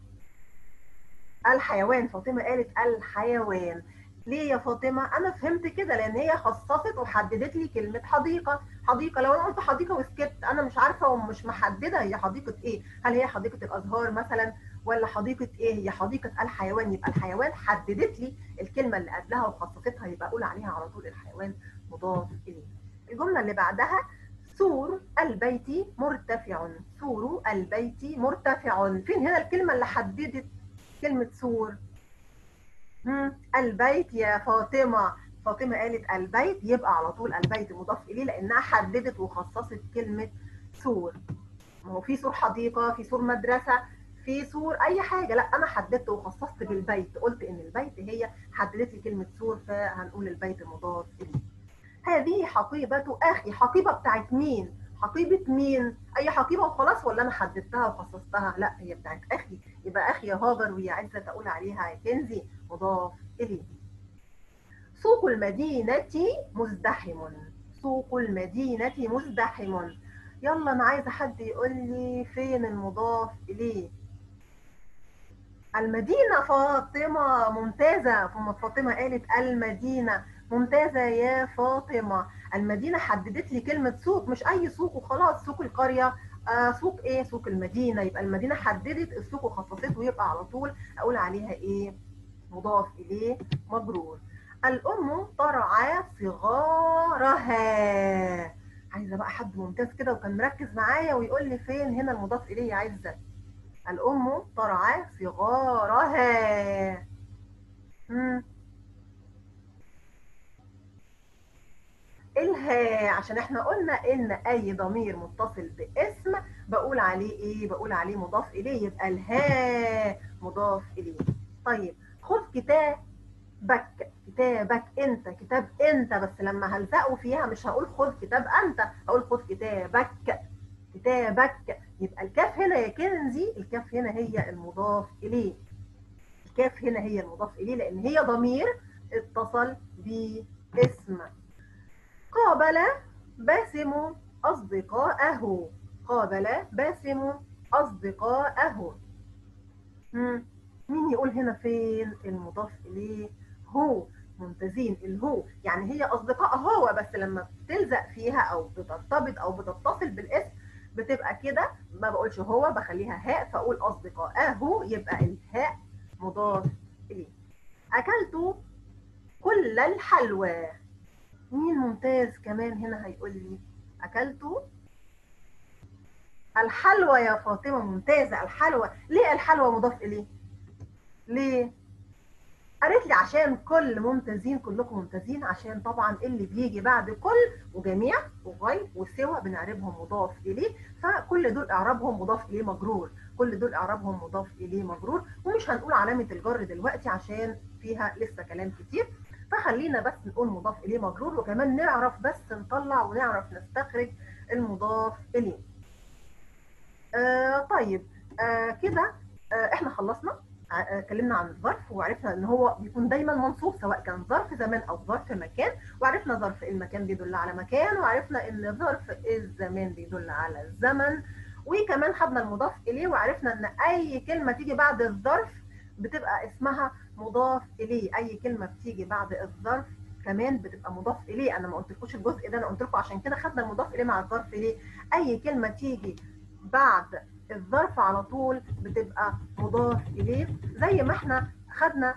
الحيوان. فاطمة قالت الحيوان. ليه يا فاطمة؟ أنا فهمت كده لأن هي خصصت وحددت لي كلمة حديقة. حديقة لو أنا قلت حديقة وسكت أنا مش عارفة ومش محددة هي حديقة إيه. هل هي حديقة الأزهار مثلا ولا حديقة إيه؟ هي حديقة الحيوان. يبقى الحيوان حددت لي الكلمة اللي قبلها وخصصتها يبقى أقول عليها على طول الحيوان مضاف إليه. الجملة اللي بعدها سور البيت مرتفع. سور البيت مرتفع. فين هنا الكلمة اللي حددت كلمة سور. البيت يا فاطمة. فاطمة قالت البيت يبقى على طول البيت مضاف إليه لأنها حددت وخصصت كلمة سور. ما هو في سور حديقة في سور مدرسة في سور أي حاجة. لا أنا حددت وخصصت بالبيت. قلت إن البيت هي حددت لي كلمة سور فهنقول البيت مضاف إليه. هذه حقيبة أخي حقيبة بتاعت مين؟ حقيبة مين؟ أي حقيبة وخلاص ولا أنا حددتها وخصصتها؟ لا هي بتاعت أخي. يبقى أخي يا هاجر وهي عزة تقول عليها يا كنزي. مضاف إليه. سوق المدينة مزدحم. سوق المدينة مزدحم. يلا أنا عايزة حد يقول لي فين المضاف إليه. المدينة فاطمة ممتازة. فاطمة قالت المدينة. ممتازة يا فاطمة. المدينة حددت لي كلمة سوق مش أي سوق وخلاص. سوق القرية. آه سوق إيه؟ سوق المدينة. يبقى المدينة حددت السوق وخصصته ويبقى على طول أقول عليها إيه؟ مضاف إليه. مجرور الأم ترعى صغارها. عايزة بقى حد ممتاز كده وكان مركز معايا ويقول لي فين؟ هنا المضاف إليه يا عزة. الأم ترعى صغارها. مم. إلها عشان إحنا قلنا إن أي ضمير متصل باسم بقول عليه إيه؟ بقول عليه مضاف إليه يبقى الها مضاف إليه. طيب خذ كتابك كتابك أنت كتاب أنت بس لما هلزقه فيها مش هقول خذ كتاب أنت هقول خذ كتابك كتابك. يبقى الكاف هنا يا كنزي الكاف هنا هي المضاف إليه. الكاف هنا هي المضاف إليه لأن هي ضمير اتصل باسم قابل باسم أصدقاءه. قابل باسم أصدقاءه. مين يقول هنا فين؟ المضاف إليه. هو ممتازين الهو يعني هي أصدقاء هو بس لما بتلزق فيها أو بترتبط أو بتتصل بالاسم بتبقى كده. ما بقولش هو بخليها هاء فأقول أصدقاءه يبقى الهاء مضاف إليه. أكلت كل الحلوى. مين ممتاز كمان هنا هيقول لي اكلت الحلوى يا فاطمة ممتازة. الحلوى. ليه الحلوى مضاف إليه؟ ليه؟ قالت لي عشان كل ممتازين كلكم ممتازين عشان طبعا اللي بيجي بعد كل وجميع وغير وسوى بنعربهم مضاف إليه. فكل دول إعرابهم مضاف إليه مجرور. كل دول إعرابهم مضاف إليه مجرور. ومش هنقول علامة الجر دلوقتي عشان فيها لسه كلام كتير. فخلينا بس نقول مضاف إليه مجرور وكمان نعرف بس نطلع ونعرف نستخرج المضاف إليه. آه طيب آه كده آه إحنا خلصنا اتكلمنا عن الظرف وعرفنا إن هو بيكون دايما منصوب سواء كان ظرف زمان أو ظرف مكان وعرفنا ظرف المكان بيدل على مكان وعرفنا إن ظرف الزمان بيدل على الزمن وكمان خدنا المضاف إليه وعرفنا إن أي كلمة تيجي بعد الظرف بتبقى اسمها مضاف إليه. أي كلمة بتيجي بعد الظرف كمان بتبقى مضاف إليه. أنا ما قلتلكوش الجزء ده أنا قلت لكم عشان كده خدنا المضاف إليه مع الظرف ليه. أي كلمة تيجي بعد الظرف على طول بتبقى مضاف إليه. زي ما إحنا خدنا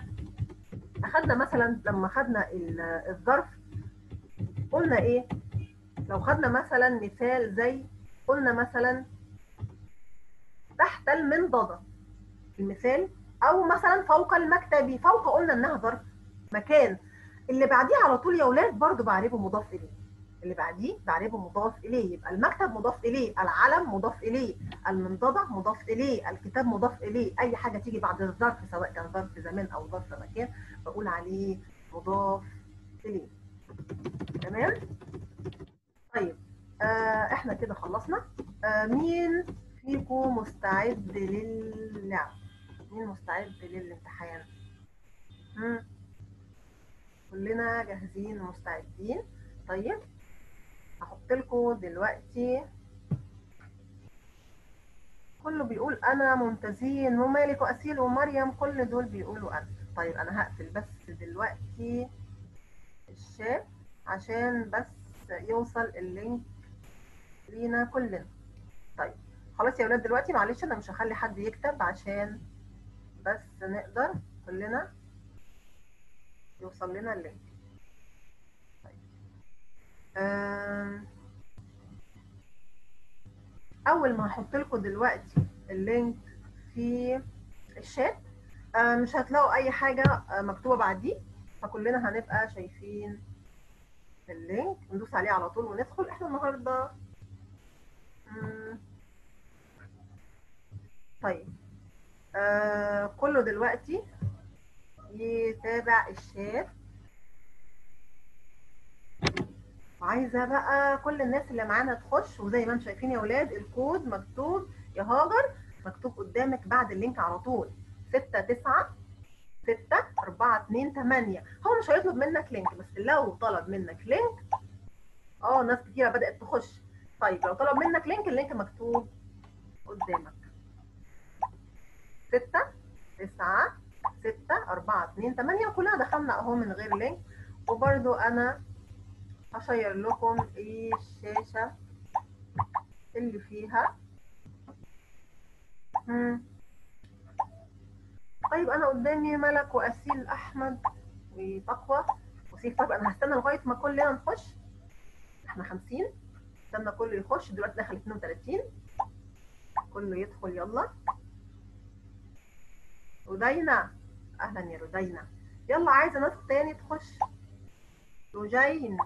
اخدنا مثلا لما خدنا الظرف قلنا إيه؟ لو خدنا مثلا مثال زي قلنا مثلا تحت المنضدة. المثال أو مثلا فوق المكتب فوق قلنا إنها ظرف مكان. اللي بعديه على طول يا أولاد برضو بعربه مضاف إليه. اللي بعديه بعربه مضاف إليه. يبقى المكتب مضاف إليه العلم مضاف إليه المنضدة مضاف إليه الكتاب مضاف إليه. أي حاجة تيجي بعد الظرف سواء كان ظرف زمان أو ظرف مكان بقول عليه مضاف إليه. تمام؟ طيب آه إحنا كده خلصنا. آه مين فيكم مستعد للعب؟ مين مستعد للامتحان. كلنا جاهزين ومستعدين. طيب هحط لكم دلوقتي. كله بيقول أنا ممتازين ومالك وأسيل ومريم كل دول بيقولوا أنا. طيب أنا هقفل بس دلوقتي الشات عشان بس يوصل ال link لينا كلنا. طيب خلاص يا ولاد دلوقتي معلش أنا مش هخلي حد يكتب عشان بس نقدر كلنا يوصل لنا ال link طيب. أول ما هحط لكم دلوقتي ال link في الشات آه، مش هتلاقوا أي حاجة مكتوبة بعديه فكلنا هنبقى شايفين اللينك ندوس عليه على طول وندخل إحنا النهارده. طيب آه كله دلوقتي يتابع الشات. وعايزه بقى كل الناس اللي معانا تخش وزي ما أنتم شايفين يا ولاد الكود مكتوب يا هاجر مكتوب قدامك بعد ال link على طول. 6 9 6 4 2 8 هو مش هيطلب منك link بس لو طلب منك link آه ناس كتيرة بدأت تخش. طيب لو طلب منك link ال link مكتوب قدامك. 6 9 6 4 2 8 وكلنا دخلنا أهو من غير link وبرده أنا هشير لكم الشاشة اللي فيها. طيب أنا قدامي ملك وأسيل أحمد وتقوى وسيف. طيب أنا هستنى لغاية ما كلنا نخش إحنا 50 استنى كله يخش. دلوقتي دخل 32 كله يدخل يلا. ودينا أهلا يا رودينا يلا عايزة ناس تاني؟ تخش. رجين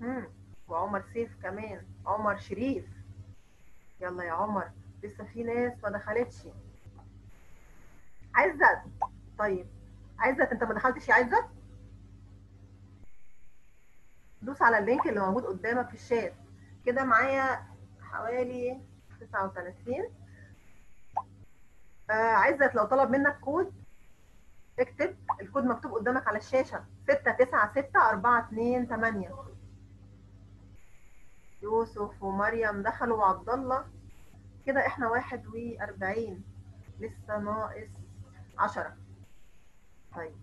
مم. وعمر سيف كمان. عمر شريف. يلا يا عمر. لسه في ناس ما دخلتش. عزت. طيب. عزت أنت ما دخلتش يا عزت؟ دوس على ال link اللي موجود قدامك في الشات. كده معايا حوالي 39 آه عزت لو طلب منك كود اكتب الكود مكتوب قدامك على الشاشة 6 9 6 4 2 8 يوسف ومريم دخلوا وعبد الله. كده إحنا 41 لسه ناقص 10 طيب.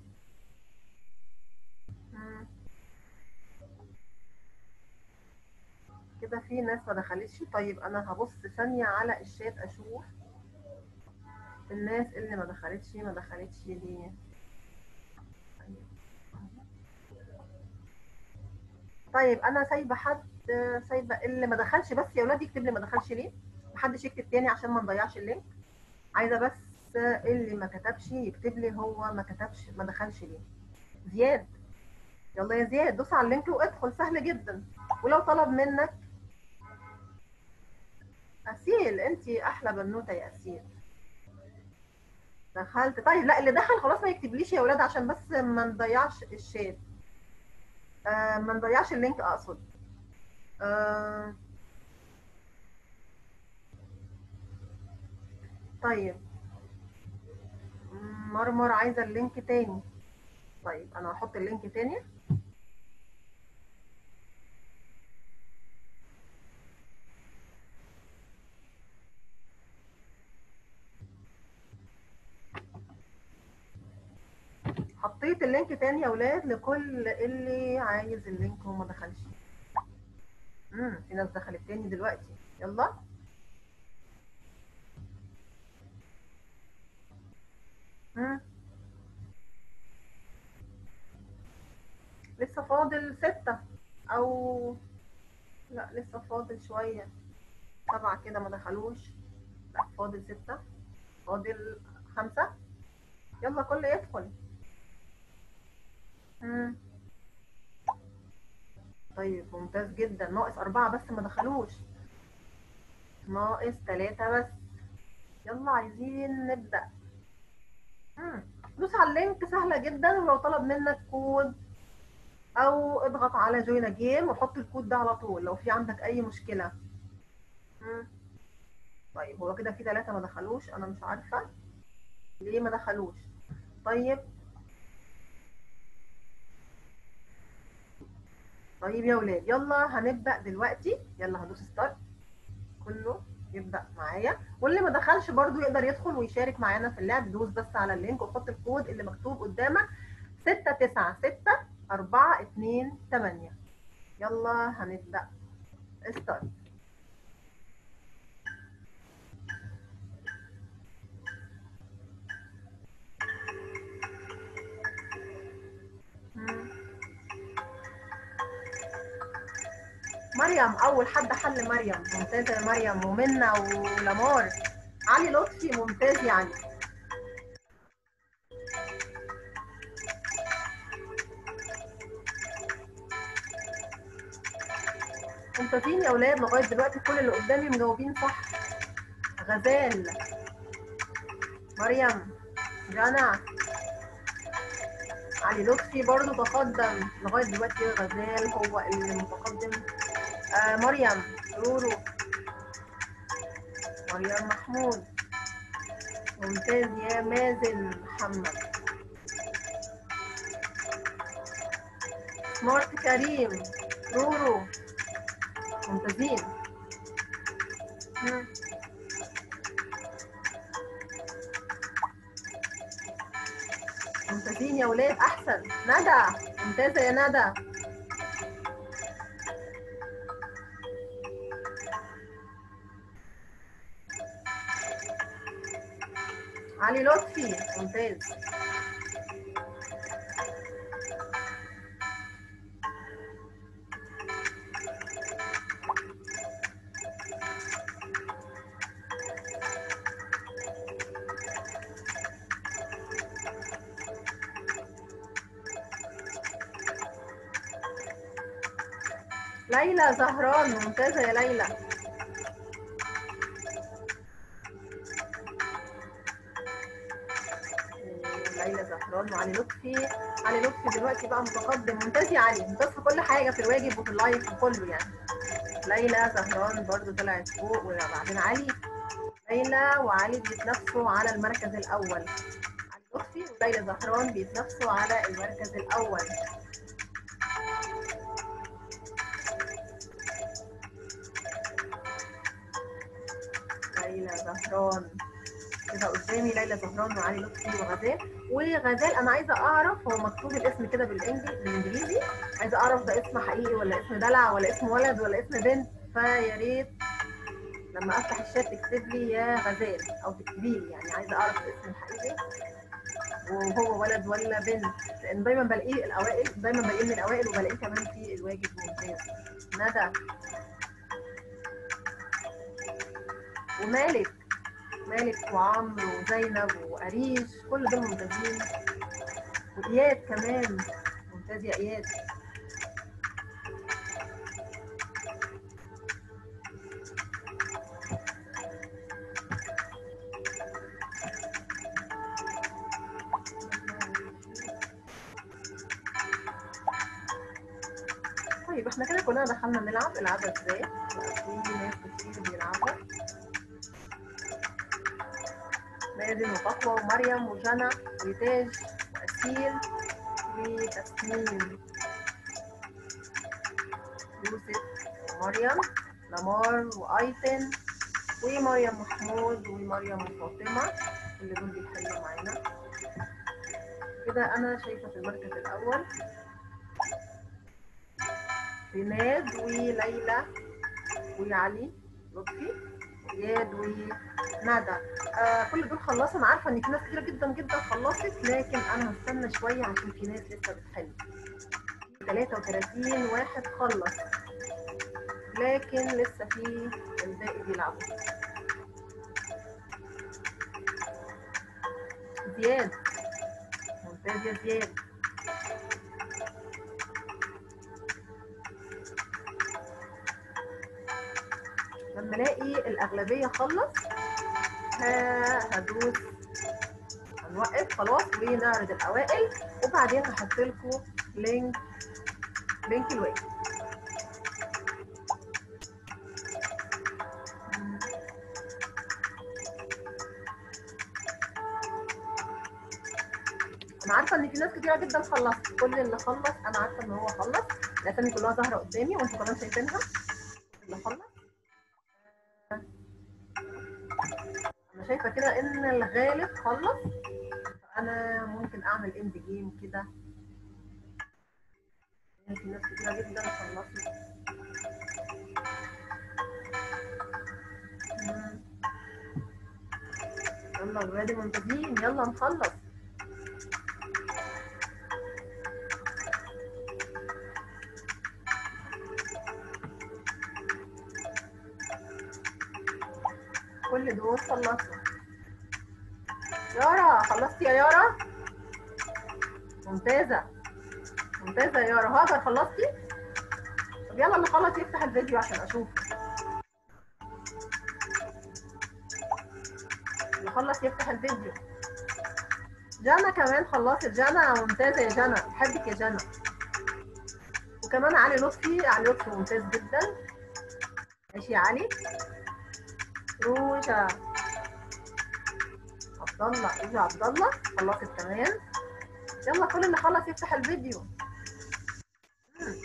كده في ناس ما دخلتش. طيب أنا هبص ثانية على الشات أشوف. الناس اللي ما دخلتش ما دخلتش ليه طيب أنا سايبة حد سايبة اللي ما دخلش بس يا ولاد يكتب لي ما دخلش ليه؟ محدش يكتب تاني عشان ما نضيعش ال link. عايزة بس اللي ما كتبش يكتب لي هو ما كتبش ما دخلش ليه. زياد. يلا يا زياد دوس على ال link وادخل سهل جدا. ولو طلب منك. أسيل انت أحلى بنوتة يا أسيل. دخلت. طيب لا اللي دخل خلاص ما يكتبليش يا ولاد عشان بس ما نضيعش الشات. آه ما نضيعش ال link أقصد. آه طيب. مرمر عايزة ال link تاني. طيب أنا هحط ال link تاني. حطيت ال link تاني يا ولاد لكل اللي عايز ال link وما دخلش. امم في ناس دخلت تاني دلوقتي. يلا. لسه فاضل ستة أو لا لسه فاضل شوية. سبعة كده ما دخلوش. لا فاضل ستة. فاضل خمسة. يلا كله يدخل. طيب ممتاز جدا. ناقص أربعة بس ما دخلوش. ناقص ثلاثة بس. يلا عايزين نبدأ. دوس على ال link سهلة جدا. ولو طلب منك كود أو اضغط على join game وحط الكود ده على طول لو في عندك أي مشكلة. طيب هو كده في ثلاثة ما دخلوش. أنا مش عارفة ليه ما دخلوش. طيب طيب يا ولاد يلا هنبدأ دلوقتي. يلا هدوس start كله يبدأ معايا. واللي ما دخلش برضو يقدر يدخل ويشارك معانا في اللعب. دوس بس على ال link وحط الكود اللي مكتوب قدامك. 6 9 6 4 2 8 يلا هنبدأ. ستارت مريم أول حد حل مريم ممتازة مريم ومنى ولمار علي لطفي ممتاز يعني. أنتوا فين يا أولاد؟ لغاية دلوقتي كل اللي قدامي مجاوبين صح. غزال. مريم جنى علي لطفي برضو تقدم. لغاية دلوقتي غزال هو اللي متقدم. آه مريم. رورو. مريم محمود. ممتاز يا مازن محمد. سمارت كريم. رورو. ممتازين. مم. ممتازين يا ولاد. أحسن. ندى. ممتازة يا ندى. علي لطفي ممتاز ليلى زهران ممتازة يا ليلى وكله يعني. ليلى زهران برضو طلعت فوق وبعدين علي. ليلى وعلي بيتنافسوا على المركز الأول. علي لطفي وليلى زهران بيتنافسوا على المركز الأول. ليلى زهران كده قدامي ليلى زهران وعلي لطفي وغزال. وغزال أنا عايزة أعرف هو مكتوب الاسم كده بالإنجليزي. عايزة أعرف ده اسم حقيقي ولا اسم دلع ولا اسم ولد ولا اسم بنت. فيا ريت لما أفتح الشات تكتب لي يا غزال أو تكتبي لي يعني عايزة أعرف الاسم الحقيقي. وهو ولد ولا بنت. لأن دايما بلاقيه الاوائل دايما بلاقيه من الأوائل وبلاقيه كمان في الواجب ممتاز ندى ومالك. مالك وعمرو وزينب وأريش كل دول ممتازين. وإياد كمان ممتاز يا إياد. طيب إحنا كده كلنا دخلنا نلعب. العبها إزاي مازن وفخوة ومريم وجنى وتاج وأسيل وتسنيم يوسف ومريم لمار وأيتن ومريم محمود ومريم وفاطمة كل دول بيحلوا معانا. كده أنا شايفة في المركز الأول ريناد وليلى وعلي لطفي وإياد وندى آه كل دول خلصوا أنا عارفة إن في ناس كتير جدا جدا خلصت لكن أنا هستنى شوية عشان في ناس لسه بتحل. 33 واحد خلص. لكن لسه في الباقي بيلعبوا. زياد. ممتاز يا زياد. لما الاقي الأغلبية خلص هدوس هنوقف خلاص ونعرض الأوائل وبعدين هحط لكم link link الواجب أنا عارفة إن في ناس كتيرة جدا خلصت. كل اللي خلص أنا عارفة إن هو خلص. الأسامي كلها ظاهرة قدامي وانتوا كمان شايفينها. الغالب خلص فانا ممكن أعمل اند جيم كده. في ناس كتيرة جدا خلصت يلا ولاد منتجين يلا نخلص. كل دول خلصوا. خلصتي يا يارا؟ ممتازة. ممتازة يا يارا. هاجر خلصتي؟ طب يلا اللي خلص يفتح الفيديو عشان أشوف. اللي خلص يفتح الفيديو. جانا كمان خلصت. جانا ممتازة يا جانا. بحبك يا جانا. وكمان علي لطفي. علي لطفي ممتاز جدا. ماشي يا علي. روجا عبد الله روجا عبد الله خلصت كمان يلا كل اللي خلص يفتح الفيديو. يلا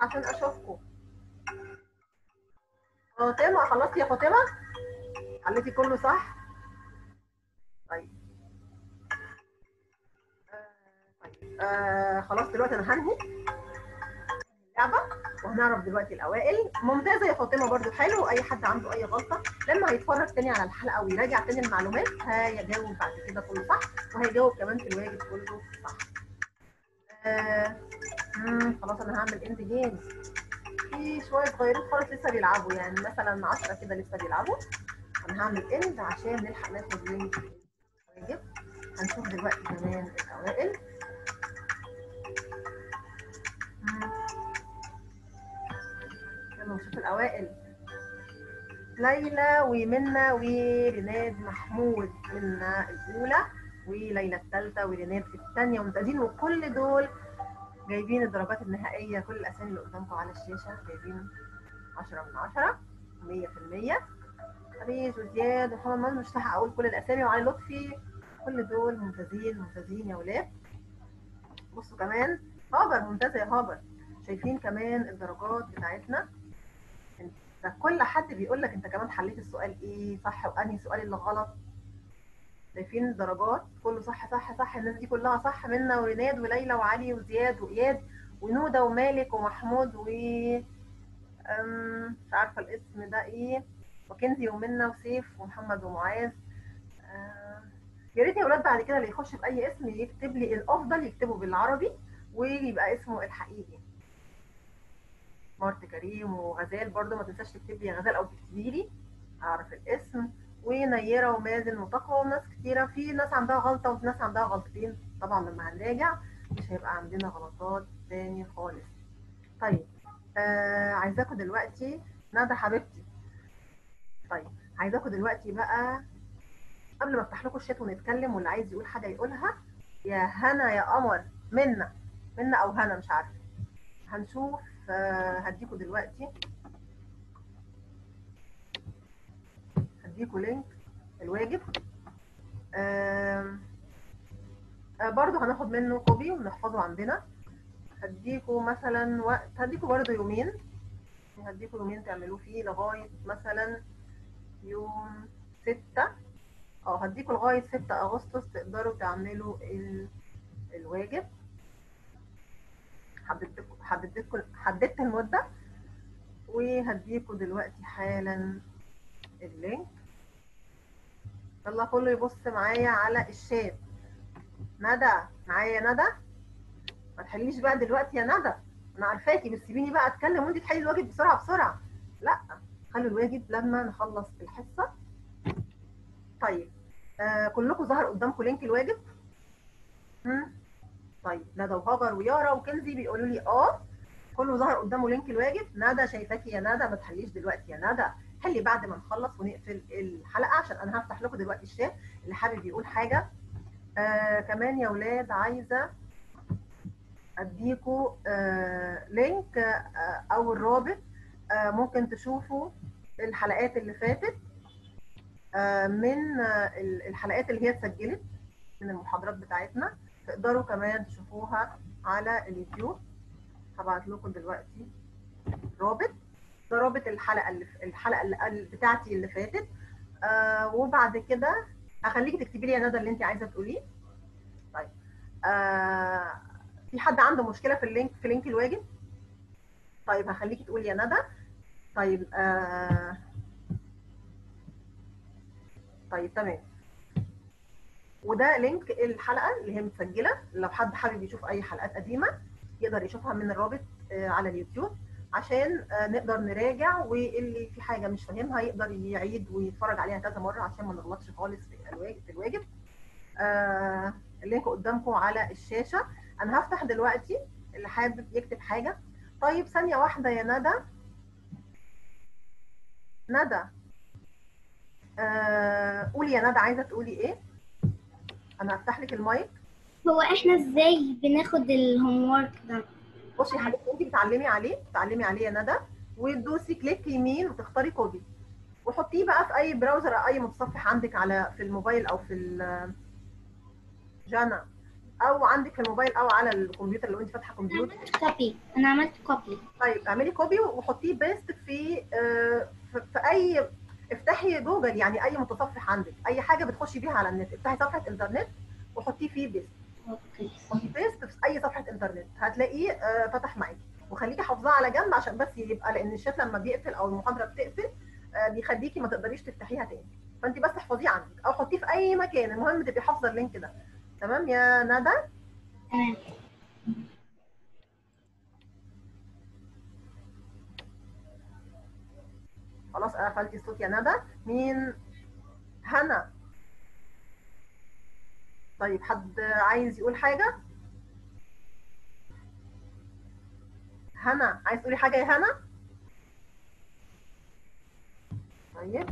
عشان أشوفكم. فاطمة خلصتي يا فاطمة؟ حليتي كله صح؟ طيب. آه طيب. آه خلاص دلوقتي أنا هنهي اللعبة. وهنعرف دلوقتي الأوائل. ممتازة يا فاطمة برضو حلو. أي حد عنده أي غلطة لما هيتفرج تاني على الحلقة ويراجع تاني المعلومات هيجاوب بعد كده كله صح وهيجاوب كمان في الواجب كله صح. آه خلاص أنا هعمل end game في شوية صغيرين خالص لسه بيلعبوا يعني مثلا 10 كده لسه بيلعبوا. أنا هعمل end عشان نلحق ناخد الواجب هنشوف دلوقتي كمان الأوائل. يلا نشوف الأوائل. ليلى ومنى وريناد محمود منى الأولى وليلى الثالثة وريناد في الثانية ممتازين وكل دول جايبين الدرجات النهائية كل الأسامي اللي قدامكم على الشاشة جايبين 10 من 10 100% خديج وزياد ومحمد مال مش هلحق أقول كل الأسامي. وعلي لطفي كل دول ممتازين ممتازين يا ولاد. بصوا كمان هاجر ممتازة يا هاجر شايفين كمان الدرجات بتاعتنا. انت كل حد بيقول لك انت كمان حليت السؤال إيه صح وانهي سؤال اللي غلط؟ شايفين الدرجات كله صح صح صح الناس دي كلها صح منا وريناد وليلى وعلي وزياد وإياد ونودة ومالك ومحمود و مش عارفة الاسم ده إيه وكنزي ومنى وسيف ومحمد ومعاذ. يا ريت يا ولاد بعد كده اللي يخش بأي اسم يكتب لي الأفضل يكتبه بالعربي ويبقى اسمه الحقيقي. مارت كريم وغزال برضو ما تنساش تكتب لي غزال أو تكتبي لي. اعرف الاسم. ونيرة ومازن وتقوى وناس كتيرة. في ناس عندها غلطة وفي ناس عندها غلطتين. طبعا لما هنراجع مش هيبقى عندنا غلطات تاني خالص. طيب آه عايزاكم دلوقتي ندى حبيبتي. طيب عايزاكم دلوقتي بقى قبل ما افتح لكم الشات ونتكلم واللي عايز يقول حاجة يقولها. يا هنا يا قمر. منا منا أو هنا مش عارفة. هنشوف آه، هديكوا دلوقتي. هديكوا link الواجب. آه، برضو هناخد منه copy ونحفظه عندنا. هديكوا مثلا وقت هديكوا برضو يومين. هديكوا يومين تعملوه فيه لغاية مثلا يوم ستة. آه هديكوا لغاية ستة أغسطس تقدروا تعملوا ال- الواجب. حددت حددت حددت المدة وهديكوا دلوقتي حالا اللينك. يلا كله يبص معايا على الشات. ندى معايا يا ندى؟ ما تحليش بقى دلوقتي يا ندى. أنا عارفاكي بس سيبيني بقى أتكلم وانت تحلي الواجب بسرعة بسرعة. لا خلوا الواجب لما نخلص الحصة. طيب آه كلكم ظهر قدامكم link الواجب؟ مم. طيب ندى وهاجر ويارا وكنزي بيقولوا لي آه كله ظهر قدامه link الواجب. ندى شايفاكي يا ندى ما تحليش دلوقتي يا ندى. حلي بعد ما نخلص ونقفل الحلقة عشان أنا هفتح لكم دلوقتي الشات اللي حابب يقول حاجة. آه كمان يا ولاد عايزة أديكوا آه link آه أو الرابط. آه ممكن تشوفوا الحلقات اللي فاتت آه من آه الحلقات اللي هي اتسجلت من المحاضرات بتاعتنا. تقدروا كمان تشوفوها على اليوتيوب. هبعت لكم دلوقتي. رابط. ده رابط الحلقة اللي الحلقة اللي بتاعتي اللي فاتت. آه وبعد كده هخليكي تكتبي لي يا ندى اللي انت عايزة تقوليه. طيب. آه في حد عنده مشكلة في ال link في link الواجب؟ طيب هخليكي تقولي يا ندى طيب آه طيب تمام. وده link الحلقة اللي هي متسجله لو حد حابب يشوف أي حلقات قديمة يقدر يشوفها من الرابط آه على اليوتيوب. عشان آه نقدر نراجع واللي في حاجة مش فاهمها يقدر يعيد ويتفرج عليها كذا مرة عشان ما نغلطش خالص في الواجب. آه ال link قدامكم على الشاشة. أنا هفتح دلوقتي اللي حابب يكتب حاجة. طيب ثانية واحدة يا ندى. ندى. آه قولي يا ندى عايزة تقولي إيه؟ أنا هفتح لك المايك. هو إحنا إزاي بناخد ال homework ده؟ بصي يا حبيبتي انت بتعلمي عليه بتعلمي عليه يا ندى. وتدوسي click يمين وتختاري copy وحطيه بقى في أي browser أو أي متصفح عندك على في الموبايل أو في جانا. أو عندك في الموبايل أو على الكمبيوتر لو انت فاتحة كمبيوتر عملت copy أنا عملت copy طيب اعملي copy وحطيه paste في آه، في في أي افتحي جوجل يعني أي متصفح عندك أي حاجة بتخشي بيها على النت افتحي صفحة إنترنت وحطيه فيه paste. paste في أي صفحة إنترنت هتلاقيه آه، فتح معاكي. وخليكي حافظاه على جنب عشان بس يبقى لأن الشات لما بيقفل أو المحاضرة بتقفل آه، بيخليكي ما تقدريش تفتحيها تاني. فانت بس احفظيه عندك أو حطيه في أي مكان المهم تبقي حافظة اللينك ده. تمام يا ندى؟ تمام. خلاص قفلتي الصوت يا ندى. مين؟ هنا. طيب حد عايز يقول حاجة؟ هنا. عايز تقولي حاجة يا هنا؟ طيب.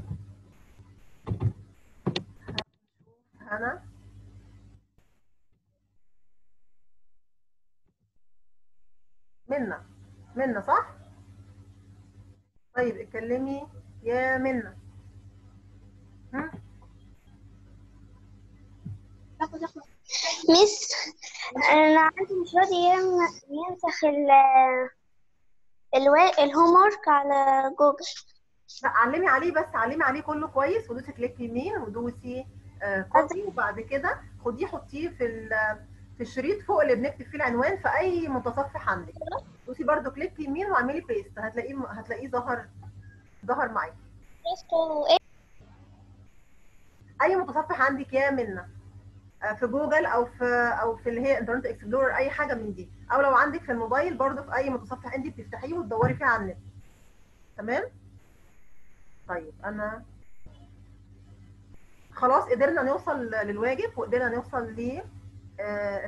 هنا. منا منا صح؟ طيب اتكلمي. يا منا هم؟ miss أنا عندي مش راضي يم- ينسخ ال ال homework على جوجل. لا علمي عليه بس علمي عليه كله كويس. ودوسي click يمين ودوسي آه copy. وبعد كده خديه حطيه في ال- في الشريط فوق اللي بنكتب فيه العنوان في أي متصفح عندك. دوسي برده click يمين واعملي paste هتلاقيه هتلاقيه ظهر ظهر معاكي. أي متصفح عندك يا منى آه، في جوجل أو في أو في اللي هي Internet Explorer أي حاجة من دي. أو لو عندك في الموبايل برضو في أي متصفح انت بتفتحيه وتدوري فيه على النت. تمام؟ طيب أنا خلاص قدرنا نوصل للواجب وقدرنا نوصل ل آه،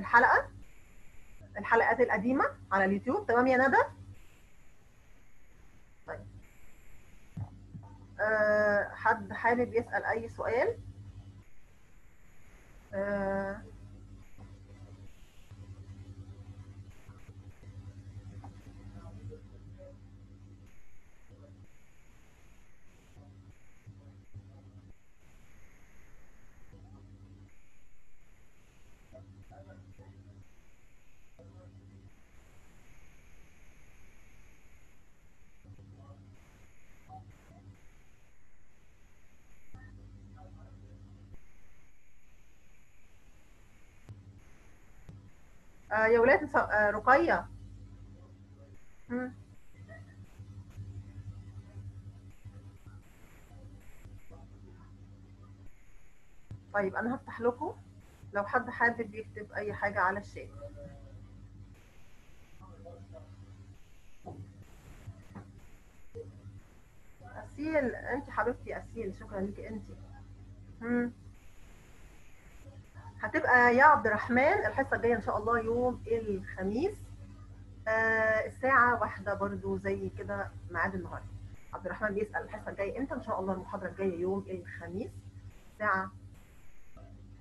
الحلقات القديمة على اليوتيوب. تمام يا ندى؟ طيب. آه، حد حابب يسأل أي سؤال؟ آه، آه، يا ولاد آه، رقية. مم. طيب أنا هفتح لكم. لو حد حابب يكتب أي حاجة على الشات. أسيل أنت حبيبتي أسيل. شكرا أنت مم. هتبقى يا عبد الرحمن الحصة الجاية إن شاء الله يوم الخميس آه الساعة واحدة برضو زي كده ميعاد النهاردة. عبد الرحمن بيسأل الحصة الجاية إمتى؟ إن شاء الله المحاضرة الجاية يوم الخميس الساعة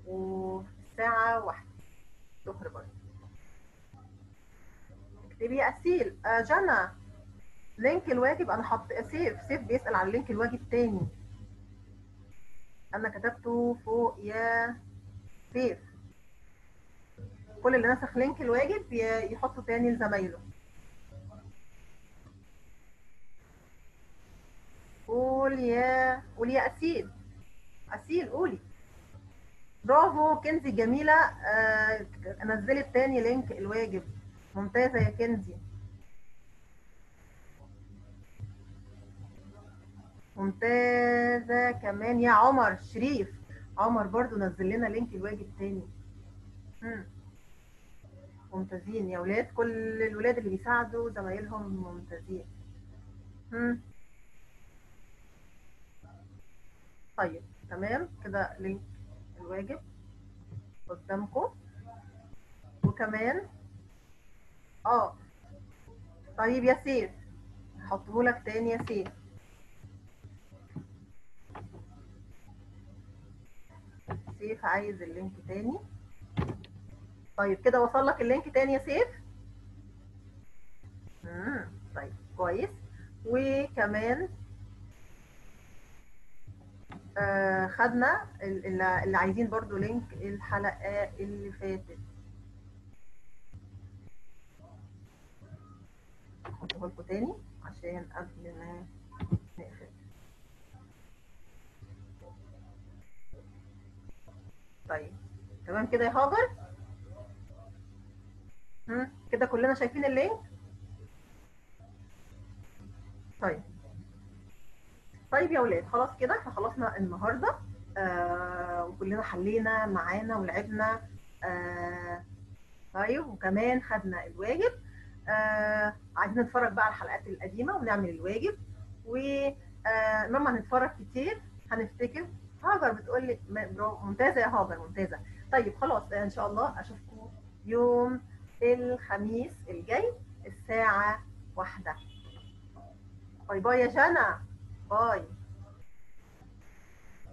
والساعة واحدة. ظهر برضو. اكتبي يا أسيل. آه جنى link الواجب أنا حط سيف سيف بيسأل على link الواجب تاني. أنا كتبته فوق يا سيف كل اللي نسخ link الواجب يحطه تاني لزمايله. قول يا قول يا أسيل. أسيل قولي. برافو كنزي جميلة. آه نزلت تاني link الواجب. ممتازة يا كنزي. ممتازة كمان يا عمر شريف. عمر برضو نزل لنا link الواجب تاني. مم. ممتازين. يا ولاد كل الولاد اللي بيساعدوا زمايلهم ممتازين. مم. طيب تمام. كده link الواجب قدامكم. وكمان آه. طيب يا سيف هحطه لك تاني يا سيف. سيف عايز ال link تاني. طيب كده وصل لك ال link تاني يا سيف؟ امم طيب كويس. وكمان آه خدنا ال- اللي عايزين برضو link الحلقة اللي فاتت. هحطه لكم تاني عشان قبل ما نقفل طيب تمام كده يا هاجر كده كلنا شايفين اللينك؟ طيب. طيب يا ولاد خلاص كده إحنا خلصنا النهارده. آه وكلنا حلينا معانا ولعبنا. آه طيب وكمان خدنا الواجب. آه عايزين نتفرج بقى على الحلقات القديمة ونعمل الواجب. ولما هنتفرج كتير. هنفتكر. هاجر بتقول لي ممتازة يا هاجر ممتازة. طيب خلاص إن شاء الله أشوفكم يوم الخميس الجاي الساعة واحدة. bye bye يا جنى bye.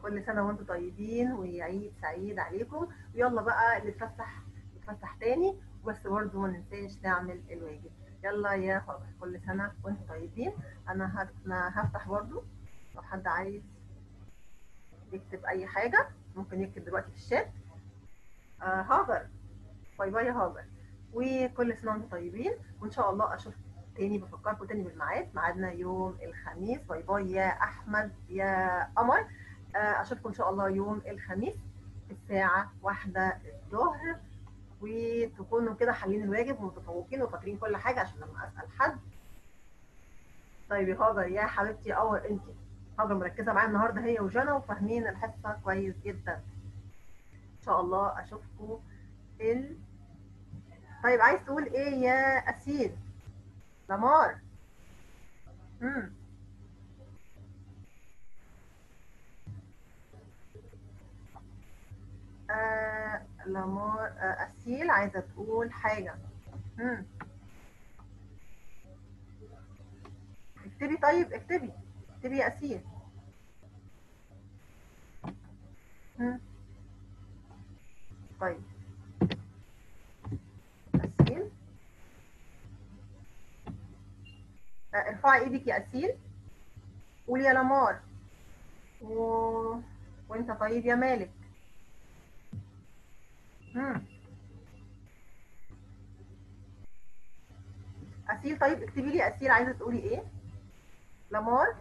كل سنة وأنتم طيبين وعيد سعيد عليكم. ويلا بقى اللي اتفسح يتفسح تاني بس برضه ما ننساش نعمل الواجب. يلا يا خبر كل سنة وأنتم طيبين. أنا هفتح برضه. لو حد عايز يكتب أي حاجة ممكن يكتب دلوقتي في الشات. هاجر bye bye يا هاجر وكل سنة وأنتم طيبين. وإن شاء الله اشوفكم تاني بفكركم تاني بالميعاد. ميعادنا يوم الخميس. bye bye يا أحمد يا قمر. آه، أشوفكم إن شاء الله يوم الخميس الساعة واحدة الظهر. وتكونوا كده حالين الواجب ومتفوقين وفاكرين كل حاجة عشان لما أسأل حد. طيب يا هاجر يا حبيبتي أو انت هاجر مركزة معايا النهارده هي وجنى وفاهمين الحصة كويس جدا. شاء الله أشوفكم ال طيب عايز تقول إيه يا أسيل؟ لمار امم آه لمار آه أسيل عايزة تقول حاجة. مم. اكتبي طيب اكتبي. اكتبي يا أسيل. طيب. أسيل. آه ارفعي إيدك يا أسيل. قولي يا لمار و... وانت طيب يا مالك. أسيل طيب اكتبي لي أسيل عايزة تقولي إيه؟ لمار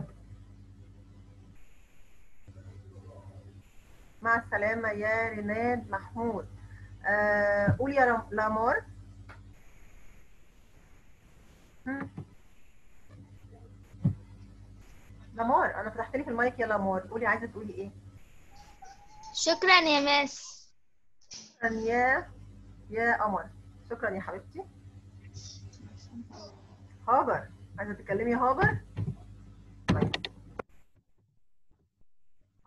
مع السلامة يا رناد محمود. آه قولي يا مم. لمار أنا فتحت لك المايك يا لمار قولي عايزة تقولي إيه؟ شكرا يا ماس. شكرا يا يا قمر. شكرا يا حبيبتي. هاجر. عايزة تتكلمي هاجر؟ طيب.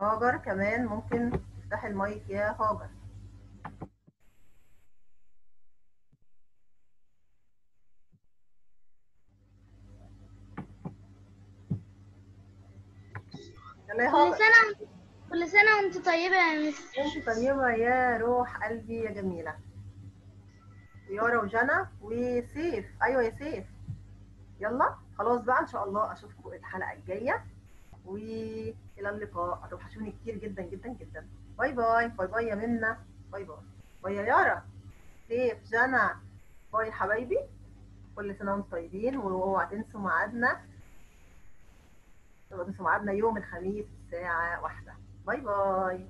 هاجر كمان ممكن تفتحي المايك يا هاجر. كل سنة كل سنة وانت طيبة يا مس انت طيبة يا روح قلبي يا جميلة. يارا وجنى وسيف. أيوه يا سيف. يلا خلاص بقى إن شاء الله أشوفكم الحلقة الجاية. والى اللقاء. هتوحشوني كتير جدا جدا جدا. bye bye. bye bye يا منى bye bye. bye يا يارا. سيف جنى. bye يا حبايبي. كل سنة وأنتم طيبين واوعوا تنسوا ميعادنا. تنسوا ميعادنا يوم الخميس الساعة واحدة. bye bye.